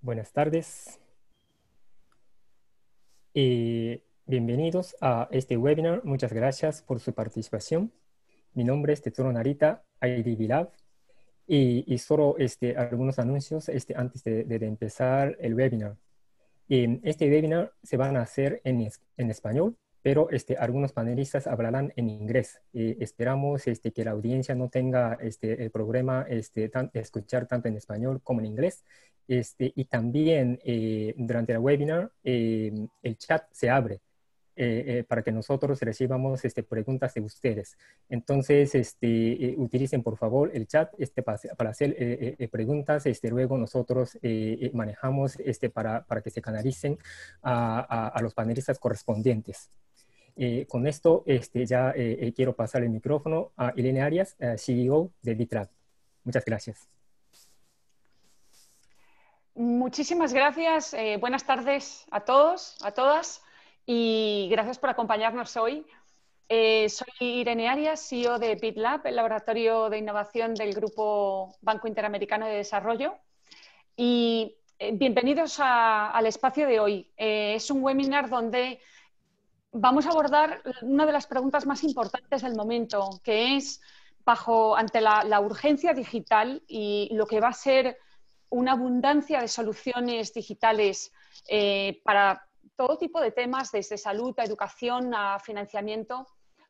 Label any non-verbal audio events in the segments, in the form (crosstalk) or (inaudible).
Buenas tardes. y bienvenidos a este webinar. Muchas gracias por su participación. Mi nombre es Tetsuro Narita, IDB Lab. Y, y, solo este, algunos anuncios este, antes de, de, empezar el webinar. Y este webinar se van a hacer en, en español pero este, algunos panelistas hablarán en inglés. Y esperamos este, que la audiencia no tenga este, el problema este, tan, escuchar tanto en español como en inglés. Este, y también eh, durante el webinar eh, el chat se abre. Eh, para que nosotros recibamos este, preguntas de ustedes. Entonces, este, utilicen por favor el chat este, para, para hacer preguntas. Este, luego nosotros manejamos este, para, para que se canalicen a, a, a los panelistas correspondientes. Eh, con esto este, ya eh, eh, quiero pasar el micrófono a Elena Arias, CEO de BitLab. Muchas gracias. Muchísimas gracias. buenas tardes a todos, a todas, y gracias por acompañarnos hoy. soy Irene Arias, CEO de BitLab, el laboratorio de innovación del Grupo Banco Interamericano de Desarrollo. Y bienvenidos al espacio de hoy. es un webinar donde vamos a abordar una de las preguntas más importantes del momento, que es bajo ante la, urgencia digital y lo que va a ser una abundancia de soluciones digitales eh, para todo tipo de temas, desde salud a educación a financiamiento,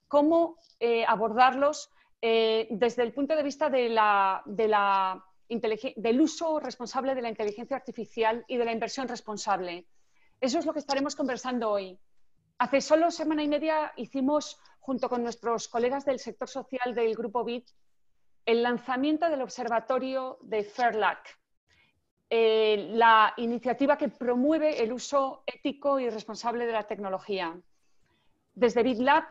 cómo eh, abordarlos eh, desde el punto de vista del uso responsable de la inteligencia artificial y de la inversión responsable. Eso es lo que estaremos conversando hoy. Hace solo semana y media hicimos, junto con nuestros colegas del sector social del Grupo BIT, el lanzamiento del Observatorio de Fairlac, eh, la iniciativa que promueve el uso ético y responsable de la tecnología. Desde BitLab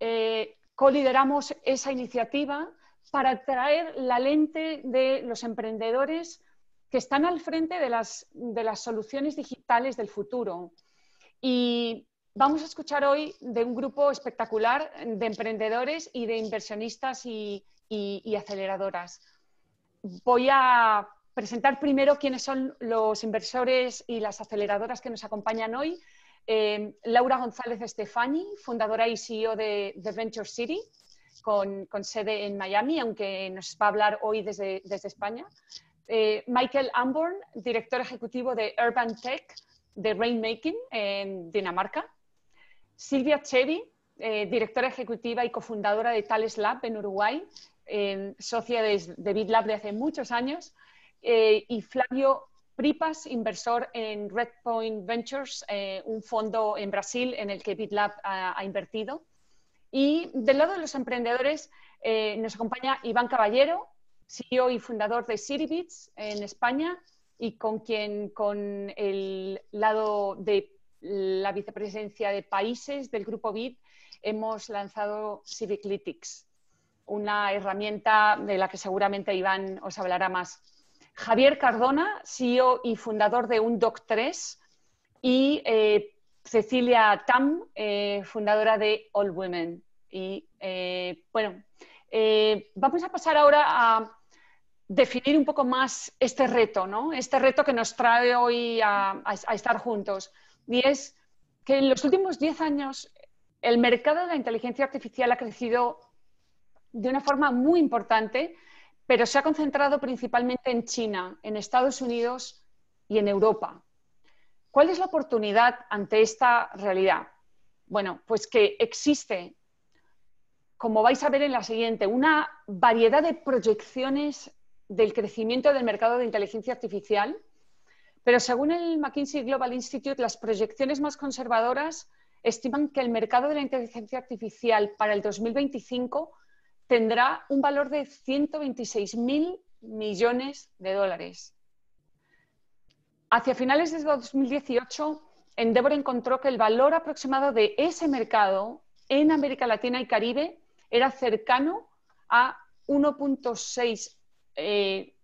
eh, colideramos esa iniciativa para traer la lente de los emprendedores que están al frente de las, de las soluciones digitales del futuro. Y Vamos a escuchar hoy de un grupo espectacular de emprendedores y de inversionistas y, aceleradoras. Voy a presentar primero quiénes son los inversores y las aceleradoras que nos acompañan hoy. Eh, Laura González Estefani, fundadora y CEO de, Venture City, con, sede en Miami, aunque nos va a hablar hoy desde, España. Eh, Michael Amborn, director ejecutivo de Urban Tech de Rainmaking en Dinamarca. Silvia Chevi, eh, directora ejecutiva y cofundadora de Tales Lab en Uruguay, socia de, de BitLab de hace muchos años, eh, y Flavio Pripas, inversor en Redpoint Ventures, eh, un fondo en Brasil en el que BitLab ha, invertido. Y del lado de los emprendedores nos acompaña Iván Caballero, CEO y fundador de CityBits en España y con quien con el lado de la vicepresidencia de países del Grupo BID, hemos lanzado Civiclytics, una herramienta de la que seguramente Iván os hablará más. Javier Cardona, CEO y fundador de UNDOC3, y eh, Cecilia Tam, eh, fundadora de All Women. Y eh, bueno, vamos a pasar ahora a definir un poco más este reto, ¿no? Este reto que nos trae hoy a estar juntos y es que en los últimos 10 años el mercado de la inteligencia artificial ha crecido de una forma muy importante, pero se ha concentrado principalmente en China, en Estados Unidos y en Europa. ¿Cuál es la oportunidad ante esta realidad? Bueno, pues que existe, como vais a ver en la siguiente, una variedad de proyecciones del crecimiento del mercado de inteligencia artificial pero según el McKinsey Global Institute, las proyecciones más conservadoras estiman que el mercado de la inteligencia artificial para el 2025 tendrá un valor de 126.000 millones de dólares. Hacia finales de 2018, Endeavor encontró que el valor aproximado de ese mercado en América Latina y Caribe era cercano a 1.6 eh,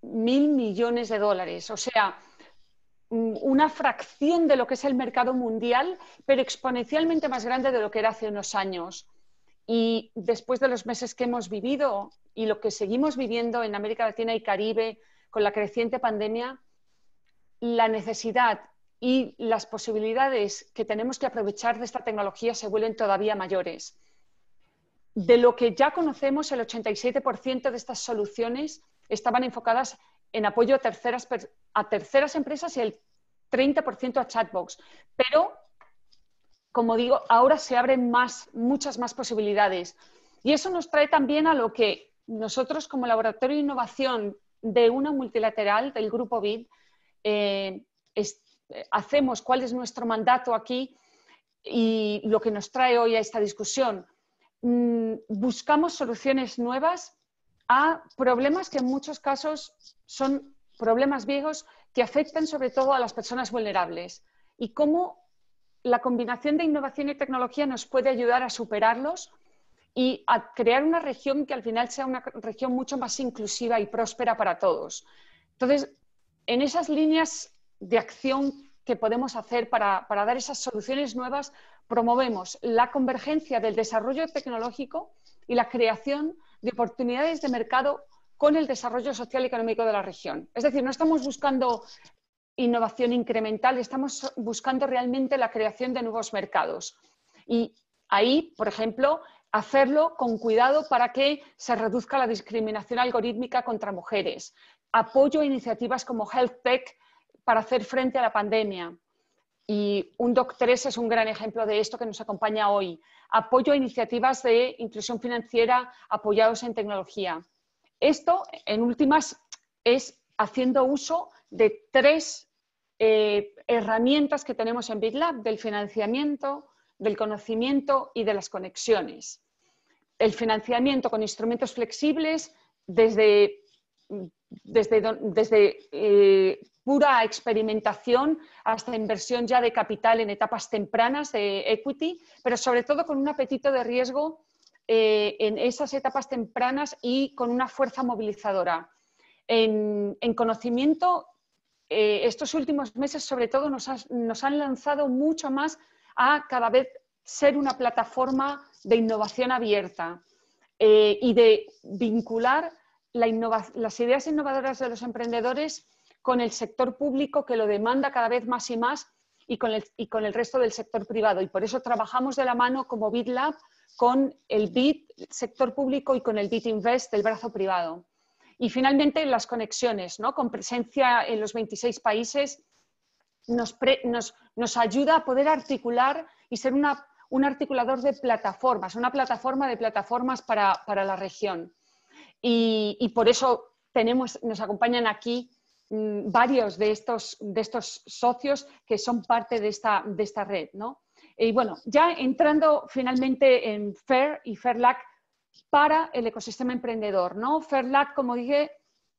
mil millones de dólares. O sea, una fracción de lo que es el mercado mundial, pero exponencialmente más grande de lo que era hace unos años. Y después de los meses que hemos vivido y lo que seguimos viviendo en América Latina y Caribe con la creciente pandemia, la necesidad y las posibilidades que tenemos que aprovechar de esta tecnología se vuelven todavía mayores. De lo que ya conocemos, el 87% de estas soluciones estaban enfocadas en apoyo a terceras, a terceras empresas y el 30% a chatbox. Pero, como digo, ahora se abren más, muchas más posibilidades. Y eso nos trae también a lo que nosotros como laboratorio de innovación de una multilateral del Grupo BID eh, hacemos, cuál es nuestro mandato aquí y lo que nos trae hoy a esta discusión. Mm, buscamos soluciones nuevas a problemas que en muchos casos son problemas viejos que afectan sobre todo a las personas vulnerables y cómo la combinación de innovación y tecnología nos puede ayudar a superarlos y a crear una región que al final sea una región mucho más inclusiva y próspera para todos. Entonces, en esas líneas de acción que podemos hacer para, para dar esas soluciones nuevas, promovemos la convergencia del desarrollo tecnológico y la creación de oportunidades de mercado con el desarrollo social y económico de la región. Es decir, no estamos buscando innovación incremental, estamos buscando realmente la creación de nuevos mercados. Y ahí, por ejemplo, hacerlo con cuidado para que se reduzca la discriminación algorítmica contra mujeres. Apoyo a iniciativas como Health Tech para hacer frente a la pandemia. Y un DOC3 es un gran ejemplo de esto que nos acompaña hoy. Apoyo a iniciativas de inclusión financiera apoyados en tecnología. Esto, en últimas, es haciendo uso de tres eh, herramientas que tenemos en BitLab, del financiamiento, del conocimiento y de las conexiones. El financiamiento con instrumentos flexibles desde, desde, desde eh, pura experimentación hasta inversión ya de capital en etapas tempranas de equity, pero sobre todo con un apetito de riesgo eh, en esas etapas tempranas y con una fuerza movilizadora. En, conocimiento, eh, estos últimos meses sobre todo nos, han lanzado mucho más a cada vez ser una plataforma de innovación abierta eh, y de vincular las ideas innovadoras de los emprendedores con el sector público que lo demanda cada vez más y más y con el, y con el resto del sector privado. Y por eso trabajamos de la mano como BitLab con el BIT sector público y con el BIT Invest del brazo privado. Y finalmente las conexiones, ¿no? con presencia en los 26 países, nos, nos, ayuda a poder articular y ser una, un articulador de plataformas, una plataforma de plataformas para, para la región. Y, y, por eso tenemos, nos acompañan aquí Mm, varios de estos, de estos socios que son parte de esta, de esta red. ¿no? Y bueno, ya entrando finalmente en FAIR y FAIRLAC para el ecosistema emprendedor. ¿no? FAIRLAC, como dije,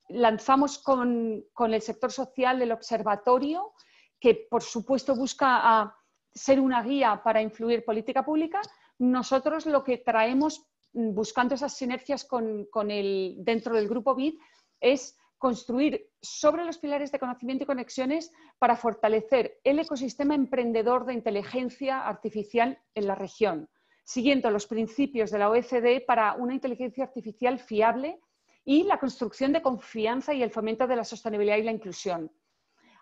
lanzamos con, con, el sector social el observatorio, que por supuesto busca a ser una guía para influir política pública. Nosotros lo que traemos, mm, buscando esas sinergias con, con el, dentro del grupo BID, es construir sobre los pilares de conocimiento y conexiones para fortalecer el ecosistema emprendedor de inteligencia artificial en la región, siguiendo los principios de la OECD para una inteligencia artificial fiable y la construcción de confianza y el fomento de la sostenibilidad y la inclusión.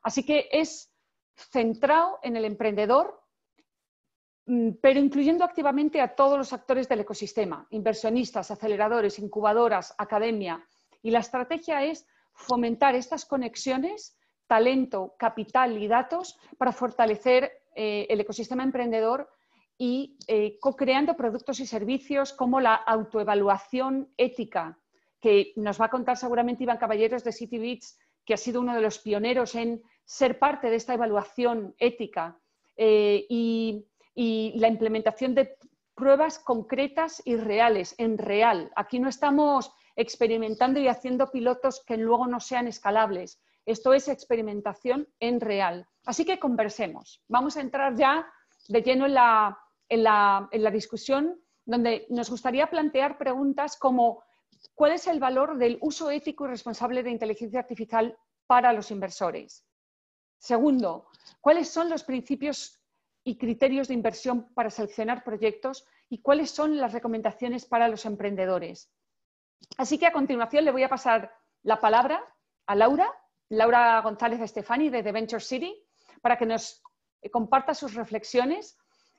Así que es centrado en el emprendedor, mm, pero incluyendo activamente a todos los actores del ecosistema, inversionistas, aceleradores, incubadoras, academia. Y la estrategia es fomentar estas conexiones, talento, capital y datos para fortalecer eh, el ecosistema emprendedor y eh, co-creando productos y servicios como la autoevaluación ética, que nos va a contar seguramente Iván Caballeros de City que ha sido uno de los pioneros en ser parte de esta evaluación ética eh, y, y la implementación de pruebas concretas y reales, en real. Aquí no estamos experimentando y haciendo pilotos que luego no sean escalables. Esto es experimentación en real. Así que conversemos. Vamos a entrar ya de lleno en la, en la, discusión donde nos gustaría plantear preguntas como ¿cuál es el valor del uso ético y responsable de inteligencia artificial para los inversores? Segundo, ¿cuáles son los principios y criterios de inversión para seleccionar proyectos y cuáles son las recomendaciones para los emprendedores? Así que a continuación le voy a pasar la palabra a Laura Laura González Estefani de The Venture City para que nos comparta sus reflexiones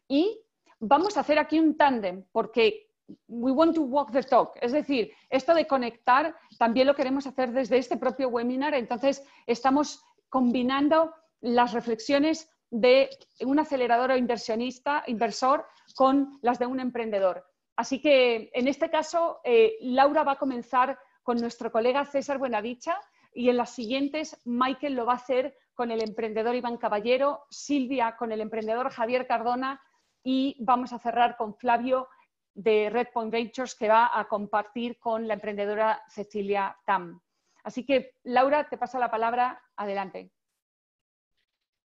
y vamos a hacer aquí un tándem porque we want to walk the talk, es decir, esto de conectar también lo queremos hacer desde este propio webinar, entonces estamos combinando las reflexiones de un acelerador o inversionista, inversor, con las de un emprendedor. Así que en este caso, eh, Laura va a comenzar con nuestro colega César Buenadicha y en las siguientes Michael lo va a hacer con el emprendedor Iván Caballero, Silvia con el emprendedor Javier Cardona y vamos a cerrar con Flavio de Redpoint Ventures que va a compartir con la emprendedora Cecilia Tam. Así que, Laura, te paso la palabra. Adelante.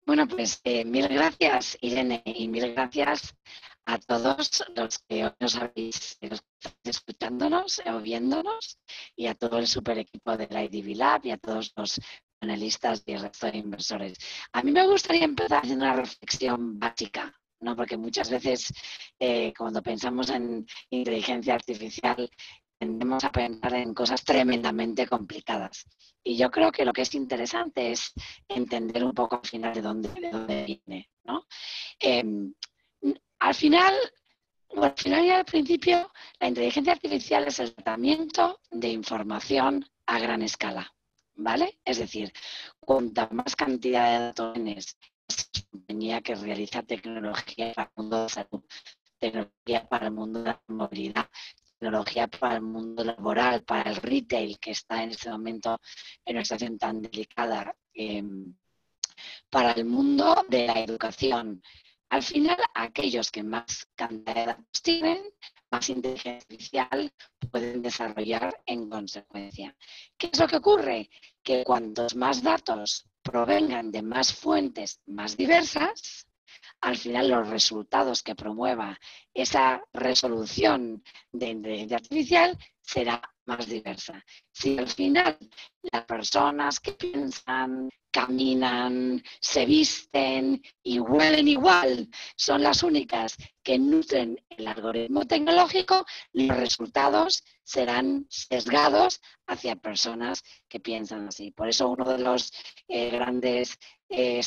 Bueno, pues eh, mil gracias, Irene, y mil gracias a todos los que hoy nos habéis escuchándonos o viéndonos y a todo el super equipo del IDB Lab y a todos los panelistas y el resto de inversores. A mí me gustaría empezar haciendo una reflexión básica, ¿no? porque muchas veces eh, cuando pensamos en inteligencia artificial tendemos a pensar en cosas tremendamente complicadas. Y yo creo que lo que es interesante es entender un poco al final de dónde, de dónde viene. ¿no? Em, al final, al final y al principio, la inteligencia artificial es el tratamiento de información a gran escala. ¿Vale? Es decir, cuanta más cantidad de datos compañía que realiza tecnología para el mundo de la salud, tecnología para el mundo de la movilidad, tecnología para el mundo laboral, para el retail, que está en este momento en una situación tan delicada, em, para el mundo de la educación, al final, aquellos que más cantidad de datos tienen, más inteligencia artificial pueden desarrollar en consecuencia. ¿Qué es lo que ocurre? Que cuantos más datos provengan de más fuentes más diversas, al final los resultados que promueva esa resolución de inteligencia artificial será más diversa. Si al final las personas que piensan, caminan, se visten y huelen igual son las únicas que nutren el algoritmo tecnológico, los resultados serán sesgados hacia personas que piensan así. Por eso uno de los eh, grandes eh,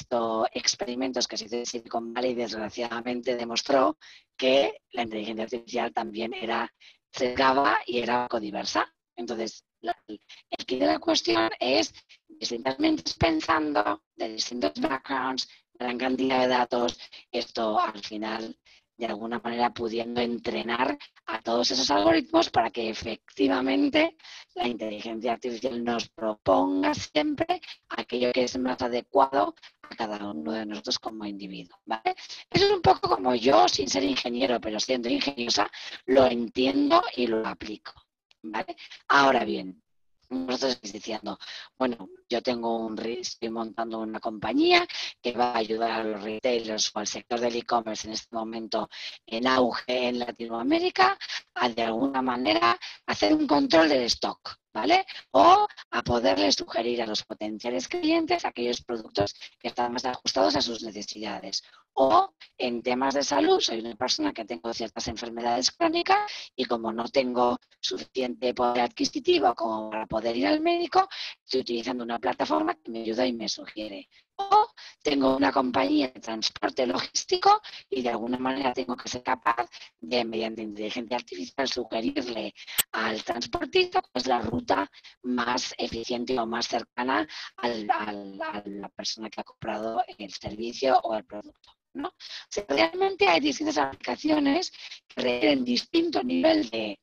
experimentos que se hizo en Silicon Valley desgraciadamente demostró que la inteligencia artificial también era sesgaba y era codiversa. Entonces, el kit de la cuestión es distintas mentes pensando, de distintos backgrounds, gran cantidad de datos, esto al final de alguna manera pudiendo entrenar a todos esos algoritmos para que efectivamente la inteligencia artificial nos proponga siempre aquello que es más adecuado a cada uno de nosotros como individuo. ¿vale? Eso es un poco como yo, sin ser ingeniero, pero siendo ingeniosa, lo entiendo y lo aplico. ¿vale? Ahora bien, vosotros estáis diciendo, bueno, yo tengo un estoy montando una compañía que va a ayudar a los retailers o al sector del e-commerce en este momento en auge en Latinoamérica a de alguna manera hacer un control del stock. ¿vale? O a poderles sugerir a los potenciales clientes aquellos productos que están más ajustados a sus necesidades. O en temas de salud, soy una persona que tengo ciertas enfermedades crónicas y como no tengo suficiente poder adquisitivo como para poder ir al médico, estoy utilizando una plataforma que me ayuda y me sugiere o tengo una compañía de transporte logístico y de alguna manera tengo que ser capaz de, mediante inteligencia artificial, sugerirle al transportista pues, la ruta más eficiente o más cercana a la persona que ha comprado el servicio o el producto. ¿No? realmente hay distintas aplicaciones que requieren distinto nivel de,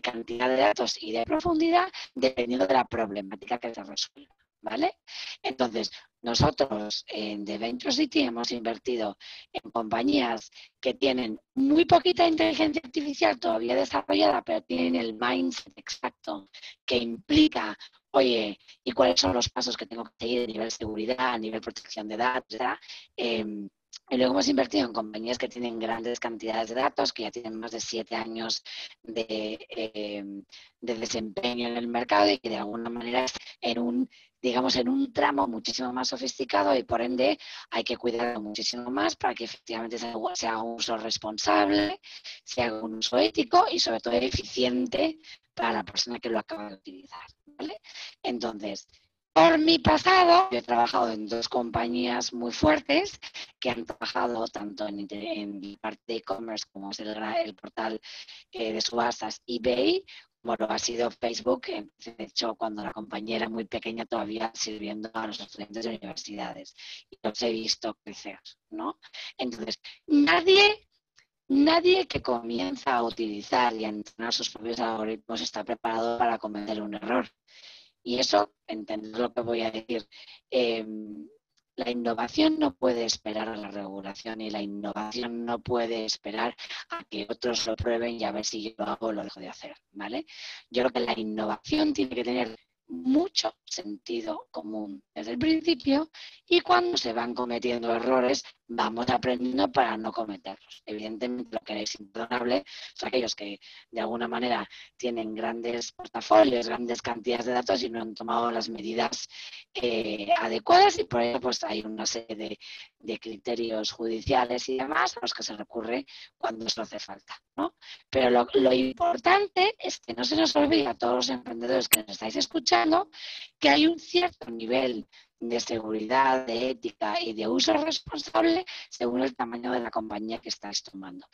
cantidad de datos y de profundidad dependiendo de la problemática que se resuelva. ¿Vale? Entonces, nosotros en The Venture City hemos invertido en compañías que tienen muy poquita inteligencia artificial todavía desarrollada, pero tienen el mindset exacto que implica, oye, ¿y cuáles son los pasos que tengo que seguir a nivel seguridad, a nivel protección de datos? Y luego hemos invertido en compañías que tienen grandes cantidades de datos, que ya tienen más de siete años de, em, de desempeño en el mercado y que de alguna manera en un digamos, en un tramo muchísimo más sofisticado y por ende hay que cuidarlo muchísimo más para que efectivamente se haga un uso responsable, se haga un uso ético y sobre todo eficiente para la persona que lo acaba de utilizar. ¿vale? Entonces, Por mi pasado, yo he trabajado en dos compañías muy fuertes que han trabajado tanto en, en parte de e-commerce como es el, portal eh, de subastas eBay, como lo ha sido Facebook, de hecho cuando la compañía era muy pequeña todavía sirviendo a los estudiantes de universidades los he visto crecer, ¿no? Entonces, nadie Nadie que comienza a utilizar y a entrenar sus propios algoritmos está preparado para cometer un error. Y eso, entender lo que voy a decir, em, la innovación no puede esperar a la regulación y la innovación no puede esperar a que otros lo prueben y a ver si yo lo hago o lo dejo de hacer, ¿vale? Yo creo que la innovación tiene que tener mucho sentido común desde el principio y cuando se van cometiendo errores vamos aprendiendo para no cometerlos. Evidentemente lo que es imperdonable son aquellos que de alguna manera tienen grandes portafolios, grandes cantidades de datos y no han tomado las medidas eh, adecuadas y por ello pues hay una serie de, criterios judiciales y demás a los que se recurre cuando eso hace falta. Pero lo, lo importante es que no se nos olvide a todos los emprendedores que nos estáis escuchando que hay un cierto nivel de seguridad, de ética y de uso responsable según el tamaño de la compañía que estáis tomando,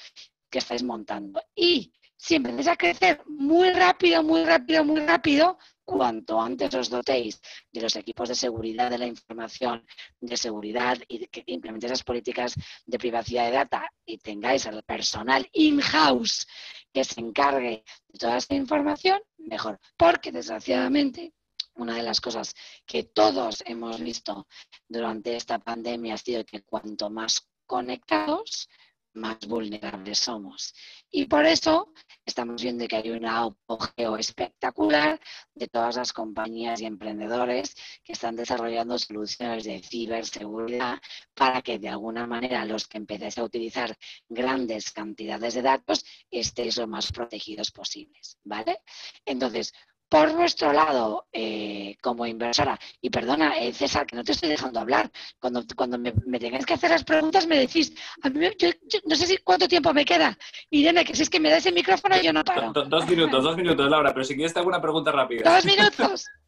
que estáis montando. Y si empezáis a crecer muy rápido, muy rápido, muy rápido, cuanto antes os dotéis de los equipos de seguridad de la información, de seguridad y que implementéis las políticas de privacidad de data y tengáis al personal in-house que se encargue de toda esta información, mejor. Porque desgraciadamente una de las cosas que todos hemos visto durante esta pandemia ha sido que cuanto más conectados, más vulnerables somos. Y por eso estamos viendo que hay un apogeo espectacular de todas las compañías y emprendedores que están desarrollando soluciones de ciberseguridad para que de alguna manera los que empecéis a utilizar grandes cantidades de datos estéis lo más protegidos posibles. ¿Vale? Entonces, por nuestro lado, eh, como inversora, y perdona, eh, César, que no te estoy dejando hablar, cuando, cuando me, tengáis que hacer las preguntas me decís, a mí, yo, no sé si cuánto tiempo me queda. Irene, que si es que me das el micrófono yo no paro. Dos, minutos, dos minutos, Laura, pero si quieres te hago una pregunta rápida. Dos minutos. (laughs)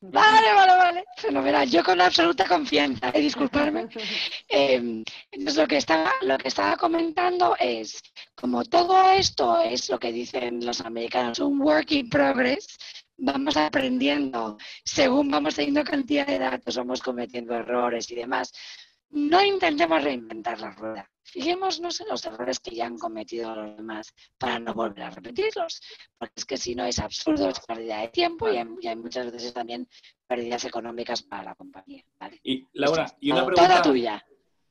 Vale, vale, vale. Fenomenal. Yo con absoluta confianza, (laughs) eh, disculparme. entonces, lo que, estaba, lo que estaba comentando es, como todo esto es lo que dicen los americanos, un work in progress, vamos aprendiendo según vamos teniendo cantidad de datos, vamos cometiendo errores y demás. No intentemos reinventar la rueda. Fijémonos en los errores que ya han cometido los demás para no volver a repetirlos. Porque es que si no es absurdo, es pérdida de tiempo y hay, muchas veces también pérdidas económicas para la compañía. Y Laura, y una pregunta. tuya.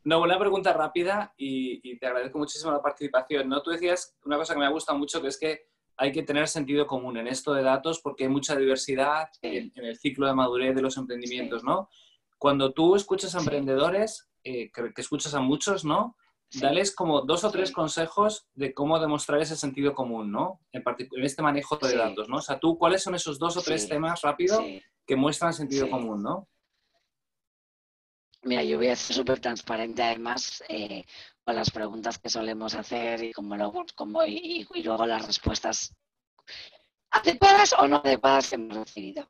No, una pregunta rápida y, te agradezco muchísimo la participación. ¿no? Tú decías una cosa que me ha gustado mucho, que es que hay que tener sentido común en esto de datos porque hay mucha diversidad en, el ciclo de madurez de los emprendimientos, ¿no? Cuando tú escuchas a emprendedores, eh, que, escuchas a muchos, ¿no? Dales como dos o tres consejos de cómo demostrar ese sentido común, ¿no? En, en este manejo de datos, ¿no? O sea, tú, ¿cuáles son esos dos o tres temas rápido que muestran sentido común, ¿no? Mira, yo voy a ser súper transparente además eh, con las preguntas que solemos hacer y, como luego, como, y, luego las respuestas adecuadas o no adecuadas que hemos recibido.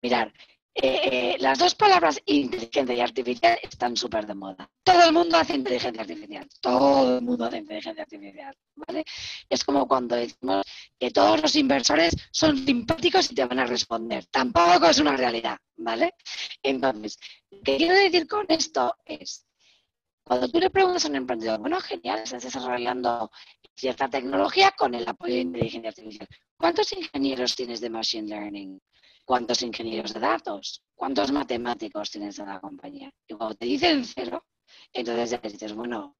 Mirar, eh, las dos palabras inteligente y artificial están súper de moda. Todo el mundo hace inteligencia artificial. Todo el mundo hace inteligencia artificial. ¿vale? Es como cuando decimos que todos los inversores son simpáticos y te van a responder. Tampoco es una realidad. ¿vale? Entonces, lo que quiero decir con esto es, cuando tú le preguntas a un emprendedor, bueno, genial, estás desarrollando cierta tecnología con el apoyo de inteligencia artificial. ¿Cuántos ingenieros tienes de Machine Learning? ¿Cuántos ingenieros de datos? ¿Cuántos matemáticos tienes en la compañía? Y cuando te dicen cero, entonces ya dices, bueno,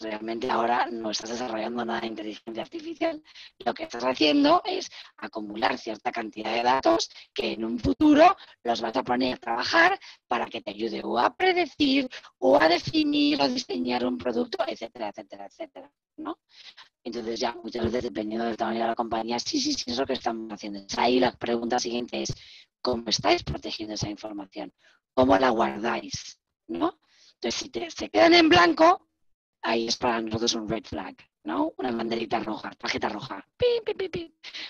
realmente ahora no estás desarrollando nada de inteligencia artificial. Lo que estás haciendo es acumular cierta cantidad de datos que en un futuro los vas a poner a trabajar para que te ayude o a predecir o a definir o diseñar un producto, etcétera, etcétera, etcétera. ¿no? Entonces ya muchas veces dependiendo del tamaño de la compañía, sí, sí, sí, es lo que estamos haciendo. ahí la pregunta siguiente es, ¿cómo estáis protegiendo esa información? ¿Cómo la guardáis? ¿No? Entonces, si te, se quedan en blanco, ahí es para nosotros un red flag, ¿no? Una banderita roja, tarjeta roja.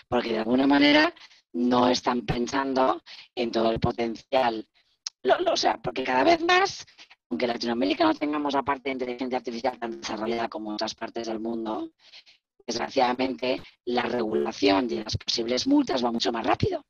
Porque de alguna manera no están pensando en todo el potencial o sea, porque cada vez más, aunque Latinoamérica no tengamos la parte de inteligencia artificial tan desarrollada como en otras partes del mundo, desgraciadamente la regulación de las posibles multas va mucho más rápido.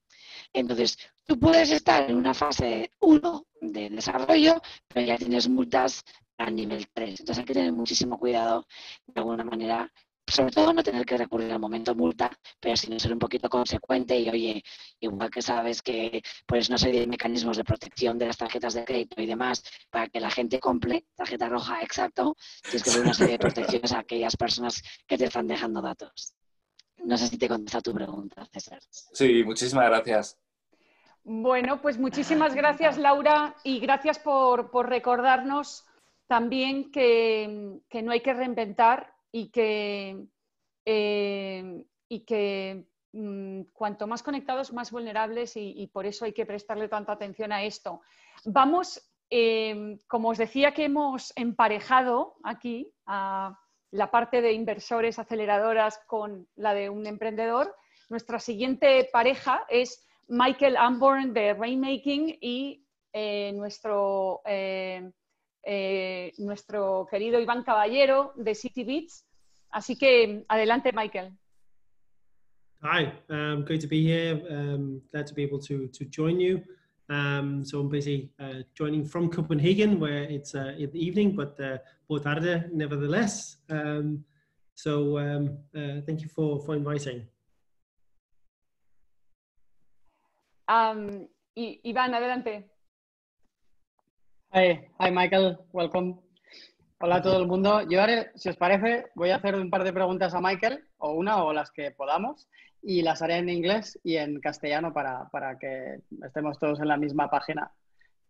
Entonces, tú puedes estar en una fase 1 de desarrollo, pero ya tienes multas a nivel 3. Entonces hay que tener muchísimo cuidado de alguna manera sobre todo no tener que recurrir al momento multa, pero sino ser un poquito consecuente y oye, igual que sabes que pues no sé de mecanismos de protección de las tarjetas de crédito y demás para que la gente compre tarjeta roja, exacto, tienes que dar una serie de protecciones a aquellas personas que te están dejando datos. No sé si te contesta tu pregunta, César. Sí, muchísimas gracias. Bueno, pues muchísimas gracias, Laura, y gracias por, recordarnos también que, que, no hay que reinventar y que, eh, y que mm, cuanto más conectados, más vulnerables y, por eso hay que prestarle tanta atención a esto. Vamos, eh, como os decía que hemos emparejado aquí la parte de inversores, aceleradoras con la de un emprendedor, nuestra siguiente pareja es Michael Amborn de Rainmaking y eh, nuestro nuestro querido Iván Caballero de City Beats. Así que adelante, Michael. Hi, um, great to be here. Um, glad to be able to, to join you. Um, so I'm busy uh, joining from Copenhagen, where it's uh, in the evening, but uh, tarde nevertheless. Um, so um, uh, thank you for, for inviting. Um, Iván, adelante. Hi, hi Michael, welcome. Hola a todo el mundo. Yo haré, si os parece, voy a hacer un par de preguntas a Michael, o una o las que podamos, y las haré en inglés y en castellano para, para que estemos todos en la misma página.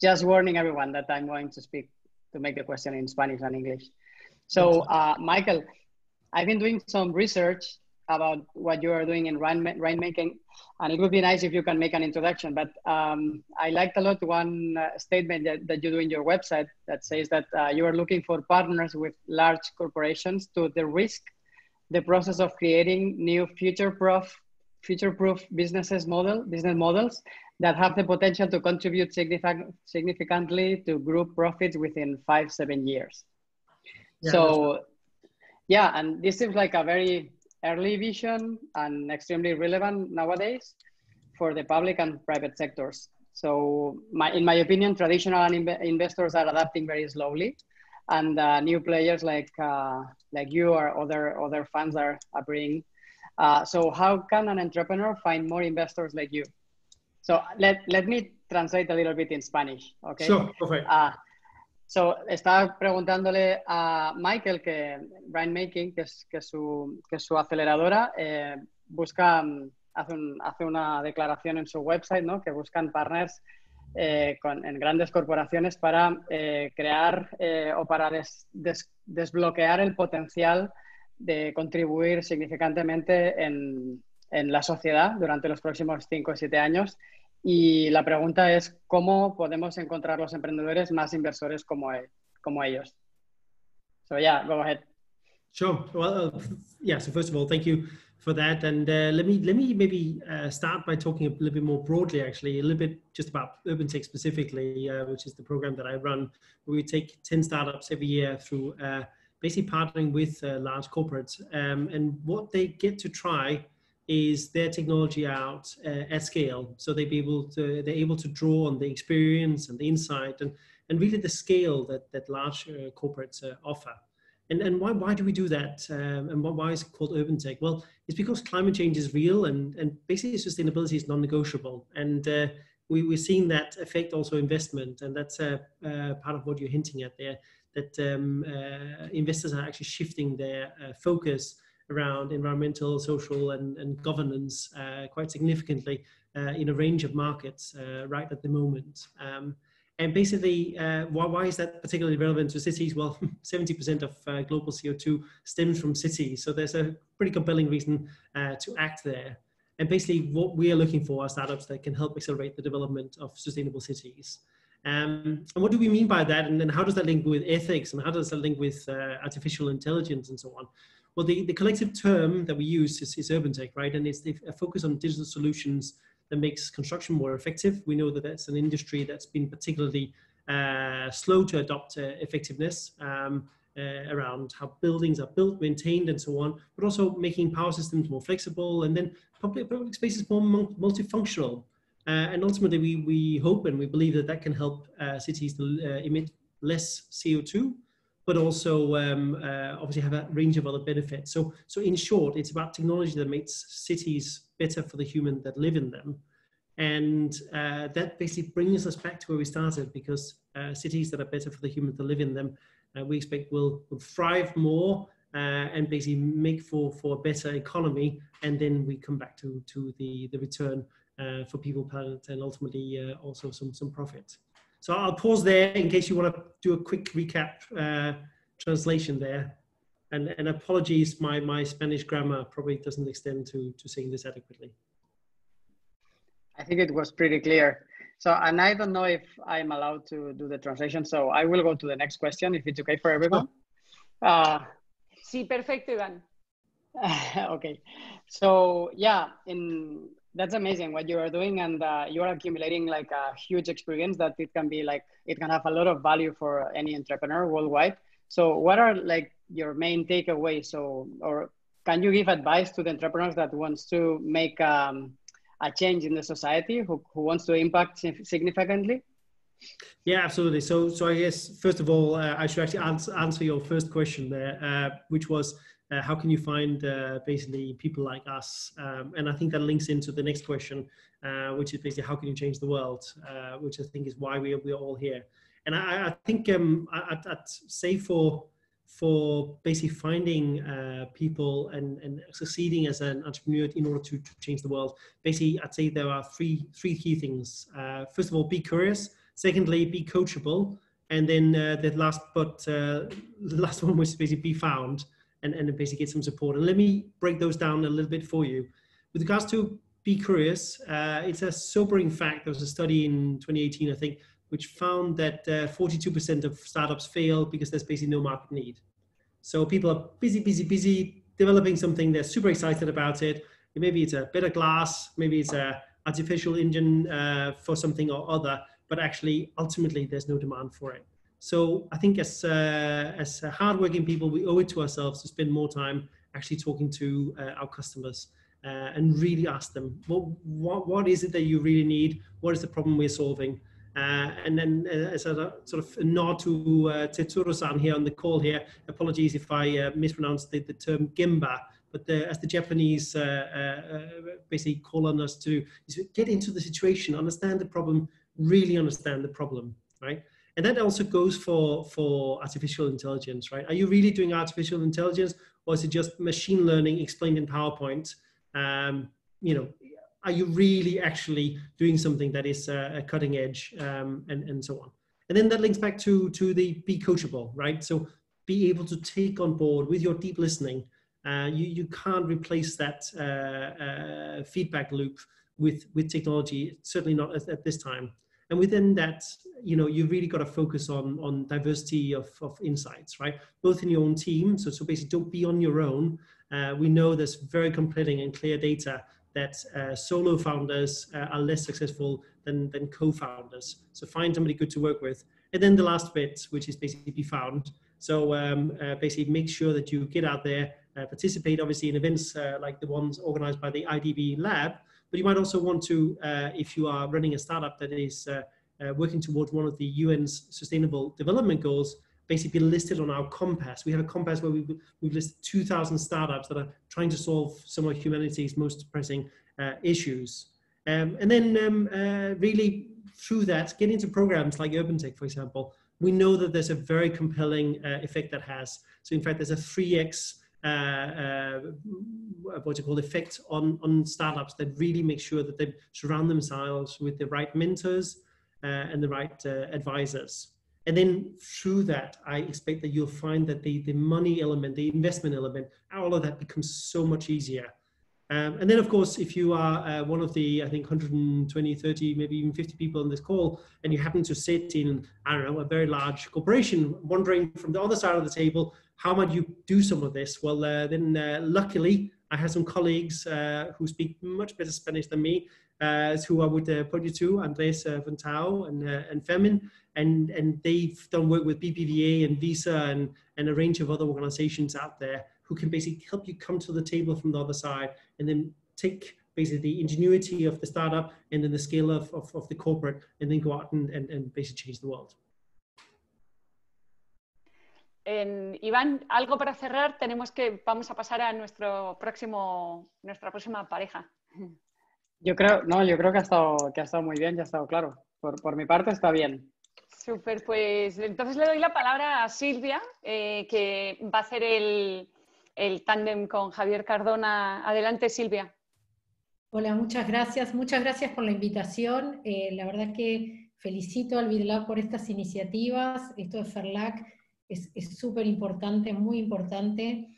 Just warning everyone that I'm going to speak, to make the question in Spanish and English. So, uh, Michael, I've been doing some research about what you are doing in rain rainmaking. And it would be nice if you can make an introduction. But um, I liked a lot one uh, statement that, that you do in your website that says that uh, you are looking for partners with large corporations to the risk the process of creating new future-proof future-proof businesses model business models that have the potential to contribute significant, significantly to group profits within five seven years. Yeah, so yeah, and this seems like a very early vision and extremely relevant nowadays for the public and private sectors. So my, in my opinion, traditional investors are adapting very slowly and uh, new players like, uh, like you or other, other funds are appearing. Uh, so how can an entrepreneur find more investors like you? So let, let me translate a little bit in Spanish, okay? Sure, perfect. So, estaba preguntándole a Michael que Brainmaking, que es, que su, que su aceleradora, eh, busca, mm, hace, hace, una declaración en su website, ¿no? que buscan partners eh, con, en grandes corporaciones para eh, crear o para desbloquear el potencial de contribuir significantemente en, en la sociedad durante los próximos 5 o 7 años y la pregunta es cómo podemos encontrar los emprendedores más inversores como, e, como ellos. So yeah, go ahead. Sure. Well, uh, yeah. So first of all, thank you for that, and uh, let me let me maybe uh, start by talking a little bit more broadly, actually, a little bit just about Urban Tech specifically, uh, which is the program that I run. We take ten startups every year through uh, basically partnering with large corporates, um, and what they get to try is their technology out uh, at scale. So they be able to, they're able to draw on the experience and the insight and, and really the scale that, that large uh, corporates uh, offer. And, and why, why do we do that? Um, and why is it called urban tech? Well, it's because climate change is real and, and basically sustainability is non-negotiable. And uh, we, we're seeing that affect also investment. And that's uh, uh, part of what you're hinting at there, that um, investors are actually shifting their focus around environmental, social, and, and governance uh, quite significantly uh, in a range of markets uh, right at the moment. Um, and basically, uh, why, why, is that particularly relevant to cities? Well, (laughs) 70% of uh, global CO2 stems from cities. So there's a pretty compelling reason uh, to act there. And basically, what we are looking for are startups that can help accelerate the development of sustainable cities. Um, and what do we mean by that? And then how does that link with ethics? And how does that link with artificial intelligence and so on? Well, the, the collective term that we use is, is urban tech, right? And it's a focus on digital solutions that makes construction more effective. We know that that's an industry that's been particularly uh, slow to adopt uh, effectiveness um, uh, around how buildings are built, maintained, and so on, but also making power systems more flexible and then public, public spaces more multifunctional. Uh, and ultimately, we, we hope and we believe that that can help uh, cities to uh, emit less CO2 but also um, uh, obviously have a range of other benefits. So, so in short, it's about technology that makes cities better for the human that live in them. And uh, that basically brings us back to where we started because uh, cities that are better for the human to live in them, uh, we expect will, will thrive more uh, and basically make for, for a better economy. And then we come back to, to the, the return uh, for people, planet, and ultimately also some, some profit. So I'll pause there in case you want to do a quick recap uh, translation there. And, and apologies, my, my Spanish grammar probably doesn't extend to, to saying this adequately. I think it was pretty clear. So, and I don't know if I'm allowed to do the translation, so I will go to the next question if it's okay for everyone. Uh, sí, perfecto, Ivan. (laughs) okay. So, yeah, in that's amazing what you are doing and uh, you are accumulating like a huge experience that it can be like it can have a lot of value for any entrepreneur worldwide. So what are like your main takeaways? So or can you give advice to the entrepreneurs that wants to make um, a change in the society who, who wants to impact significantly? Yeah absolutely. So so i guess first of all uh, i should actually answer, answer your first question there uh, which was uh, how can you find uh, basically people like us? Um, and I think that links into the next question, uh, which is basically how can you change the world, uh, which I think is why we are, we are all here. And I, I think um, I, would say for for basically finding uh, people and, and succeeding as an entrepreneur in order to, to, change the world, basically I'd say there are three three key things. Uh, first of all, be curious. Secondly, be coachable. And then the last but last (laughs) one was basically be found and, and basically get some support. And let me break those down a little bit for you. With regards to be curious, uh, it's a sobering fact. There was a study in 2018, I think, which found that 42% uh, of startups fail because there's basically no market need. So people are busy, busy, busy developing something. They're super excited about it. Maybe it's a better glass. Maybe it's a artificial engine uh, for something or other. But actually, ultimately, there's no demand for it. So I think as uh, as hardworking people, we owe it to ourselves to spend more time actually talking to uh, our customers uh, and really ask them what, what what is it that you really need? What is the problem we're solving? Uh, and then uh, as a sort of a nod to uh, Tetsuro-san here on the call here, apologies if I uh, mispronounced the, the term gimba, but the, as the Japanese basically call on us to get into the situation, understand the problem, really understand the problem, right? And that also goes for, for artificial intelligence, right? Are you really doing artificial intelligence or is it just machine learning explained in PowerPoint? Um, you know, are you really actually doing something that is uh, a cutting edge um, and, and so on? And then that links back to, to the be coachable, right? So be able to take on board with your deep listening. Uh, you, you can't replace that uh, uh feedback loop with, with technology, certainly not at, at this time. And within that, you know, you've really got to focus on, on diversity of, of insights, right? Both in your own team. So, so basically don't be on your own. Uh, we know there's very compelling and clear data that uh, solo founders uh, are less successful than, than co-founders. So find somebody good to work with. And then the last bit, which is basically be found. So um, uh, basically make sure that you get out there, uh, participate obviously in events uh, like the ones organized by the IDB Lab, but you might also want to, uh, if you are running a startup that is uh, uh, working towards one of the UN's sustainable development goals, basically listed on our compass. We have a compass where we've, we've listed 2,000 startups that are trying to solve some of humanity's most pressing issues. Um, and then um, uh, really through that, get into programs like UrbanTech, for example. We know that there's a very compelling uh, effect that has. So in fact, there's a 3x uh, uh, what's it called effect on on startups that really make sure that they surround themselves with the right mentors uh, and the right advisors. And then through that i expect that you'll find that the the money element the investment element all of that becomes so much easier. Um, and then, of course, if you are uh, one of the, I think, 120, 30, maybe even 50 people on this call, and you happen to sit in, I don't know, a very large corporation, wondering from the other side of the table, how might you do some of this? Well, uh, then uh, luckily, I have some colleagues uh, who speak much better Spanish than me, uh, who I would uh, put you to, Andres uh, Ventao and, uh, and Femin, and, and they've done work with BBVA and Visa and, and a range of other organizations out there who can basically help you come to the table from the other side and then take basically the ingenuity of the startup and then the scale of, of, of the corporate and then go out and, and, and basically change the world. En, Iván, algo para cerrar, tenemos que, vamos a pasar a nuestro próximo, nuestra próxima pareja. Yo creo, no, yo creo que ha estado, que ha estado muy bien, ya ha estado claro. Por, por mi parte está bien. Súper, pues entonces le doy la palabra a Silvia, eh, que va a hacer el, el tándem con Javier Cardona. Adelante, Silvia. Hola, muchas gracias. Muchas gracias por la invitación. Eh, la verdad que felicito al BidLab por estas iniciativas. Esto de FERLAC es súper importante, muy importante.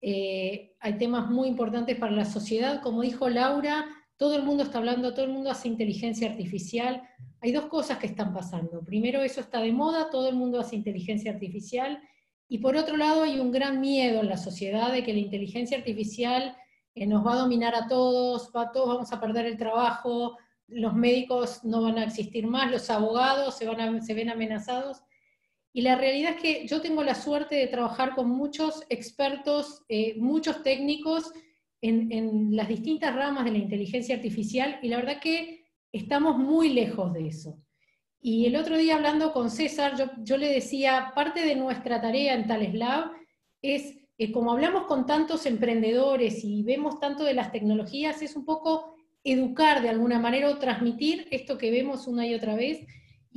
Eh, hay temas muy importantes para la sociedad. Como dijo Laura, todo el mundo está hablando, todo el mundo hace inteligencia artificial. Hay dos cosas que están pasando. Primero, eso está de moda, todo el mundo hace inteligencia artificial. Y por otro lado, hay un gran miedo en la sociedad de que la inteligencia artificial eh, nos va a dominar a todos, va, todos vamos a perder el trabajo, los médicos no van a existir más, los abogados se, van se ven amenazados. Y la realidad es que yo tengo la suerte de trabajar con muchos expertos, eh, muchos técnicos en, las distintas ramas de la inteligencia artificial y la verdad que estamos muy lejos de eso. Y el otro día hablando con César, yo, le decía, parte de nuestra tarea en Tales Lab es, eh, como hablamos con tantos emprendedores y vemos tanto de las tecnologías, es un poco educar de alguna manera o transmitir esto que vemos una y otra vez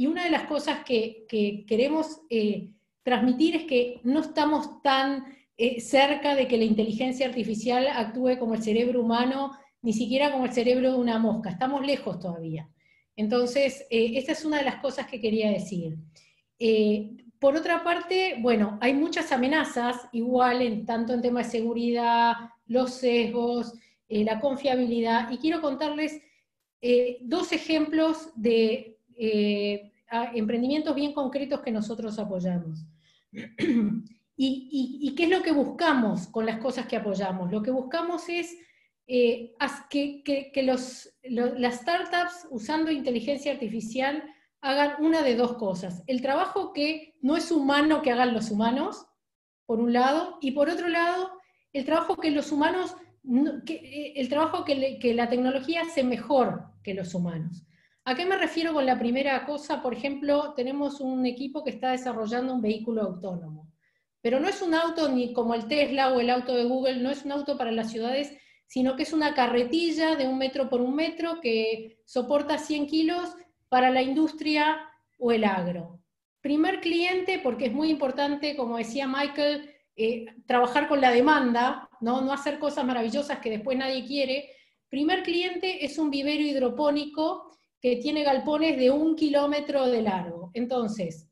y una de las cosas que, queremos eh, transmitir es que no estamos tan eh, cerca de que la inteligencia artificial actúe como el cerebro humano, ni siquiera como el cerebro de una mosca. Estamos lejos todavía. Entonces, eh, esta es una de las cosas que quería decir. por otra parte, bueno, hay muchas amenazas, igual, en, tanto en temas de seguridad, los sesgos, la confiabilidad, y quiero contarles dos ejemplos de emprendimientos bien concretos que nosotros apoyamos. (clears throat) ¿Y, qué es lo que buscamos con las cosas que apoyamos? Lo que buscamos es eh, que, que, los, las startups usando inteligencia artificial hagan una de dos cosas. El trabajo que no es humano que hagan los humanos, por un lado, y por otro lado, el trabajo que los humanos, que, el trabajo que, que la tecnología hace mejor que los humanos. ¿A qué me refiero con la primera cosa? Por ejemplo, tenemos un equipo que está desarrollando un vehículo autónomo, pero no es un auto ni como el Tesla o el auto de Google, no es un auto para las ciudades, sino que es una carretilla de un metro por un metro que soporta 100 kilos para la industria o el agro. Primer cliente, porque es muy importante, como decía Michael, eh, trabajar con la demanda, ¿no? no hacer cosas maravillosas que después nadie quiere. Primer cliente es un vivero hidropónico que tiene galpones de un kilómetro de largo. Entonces,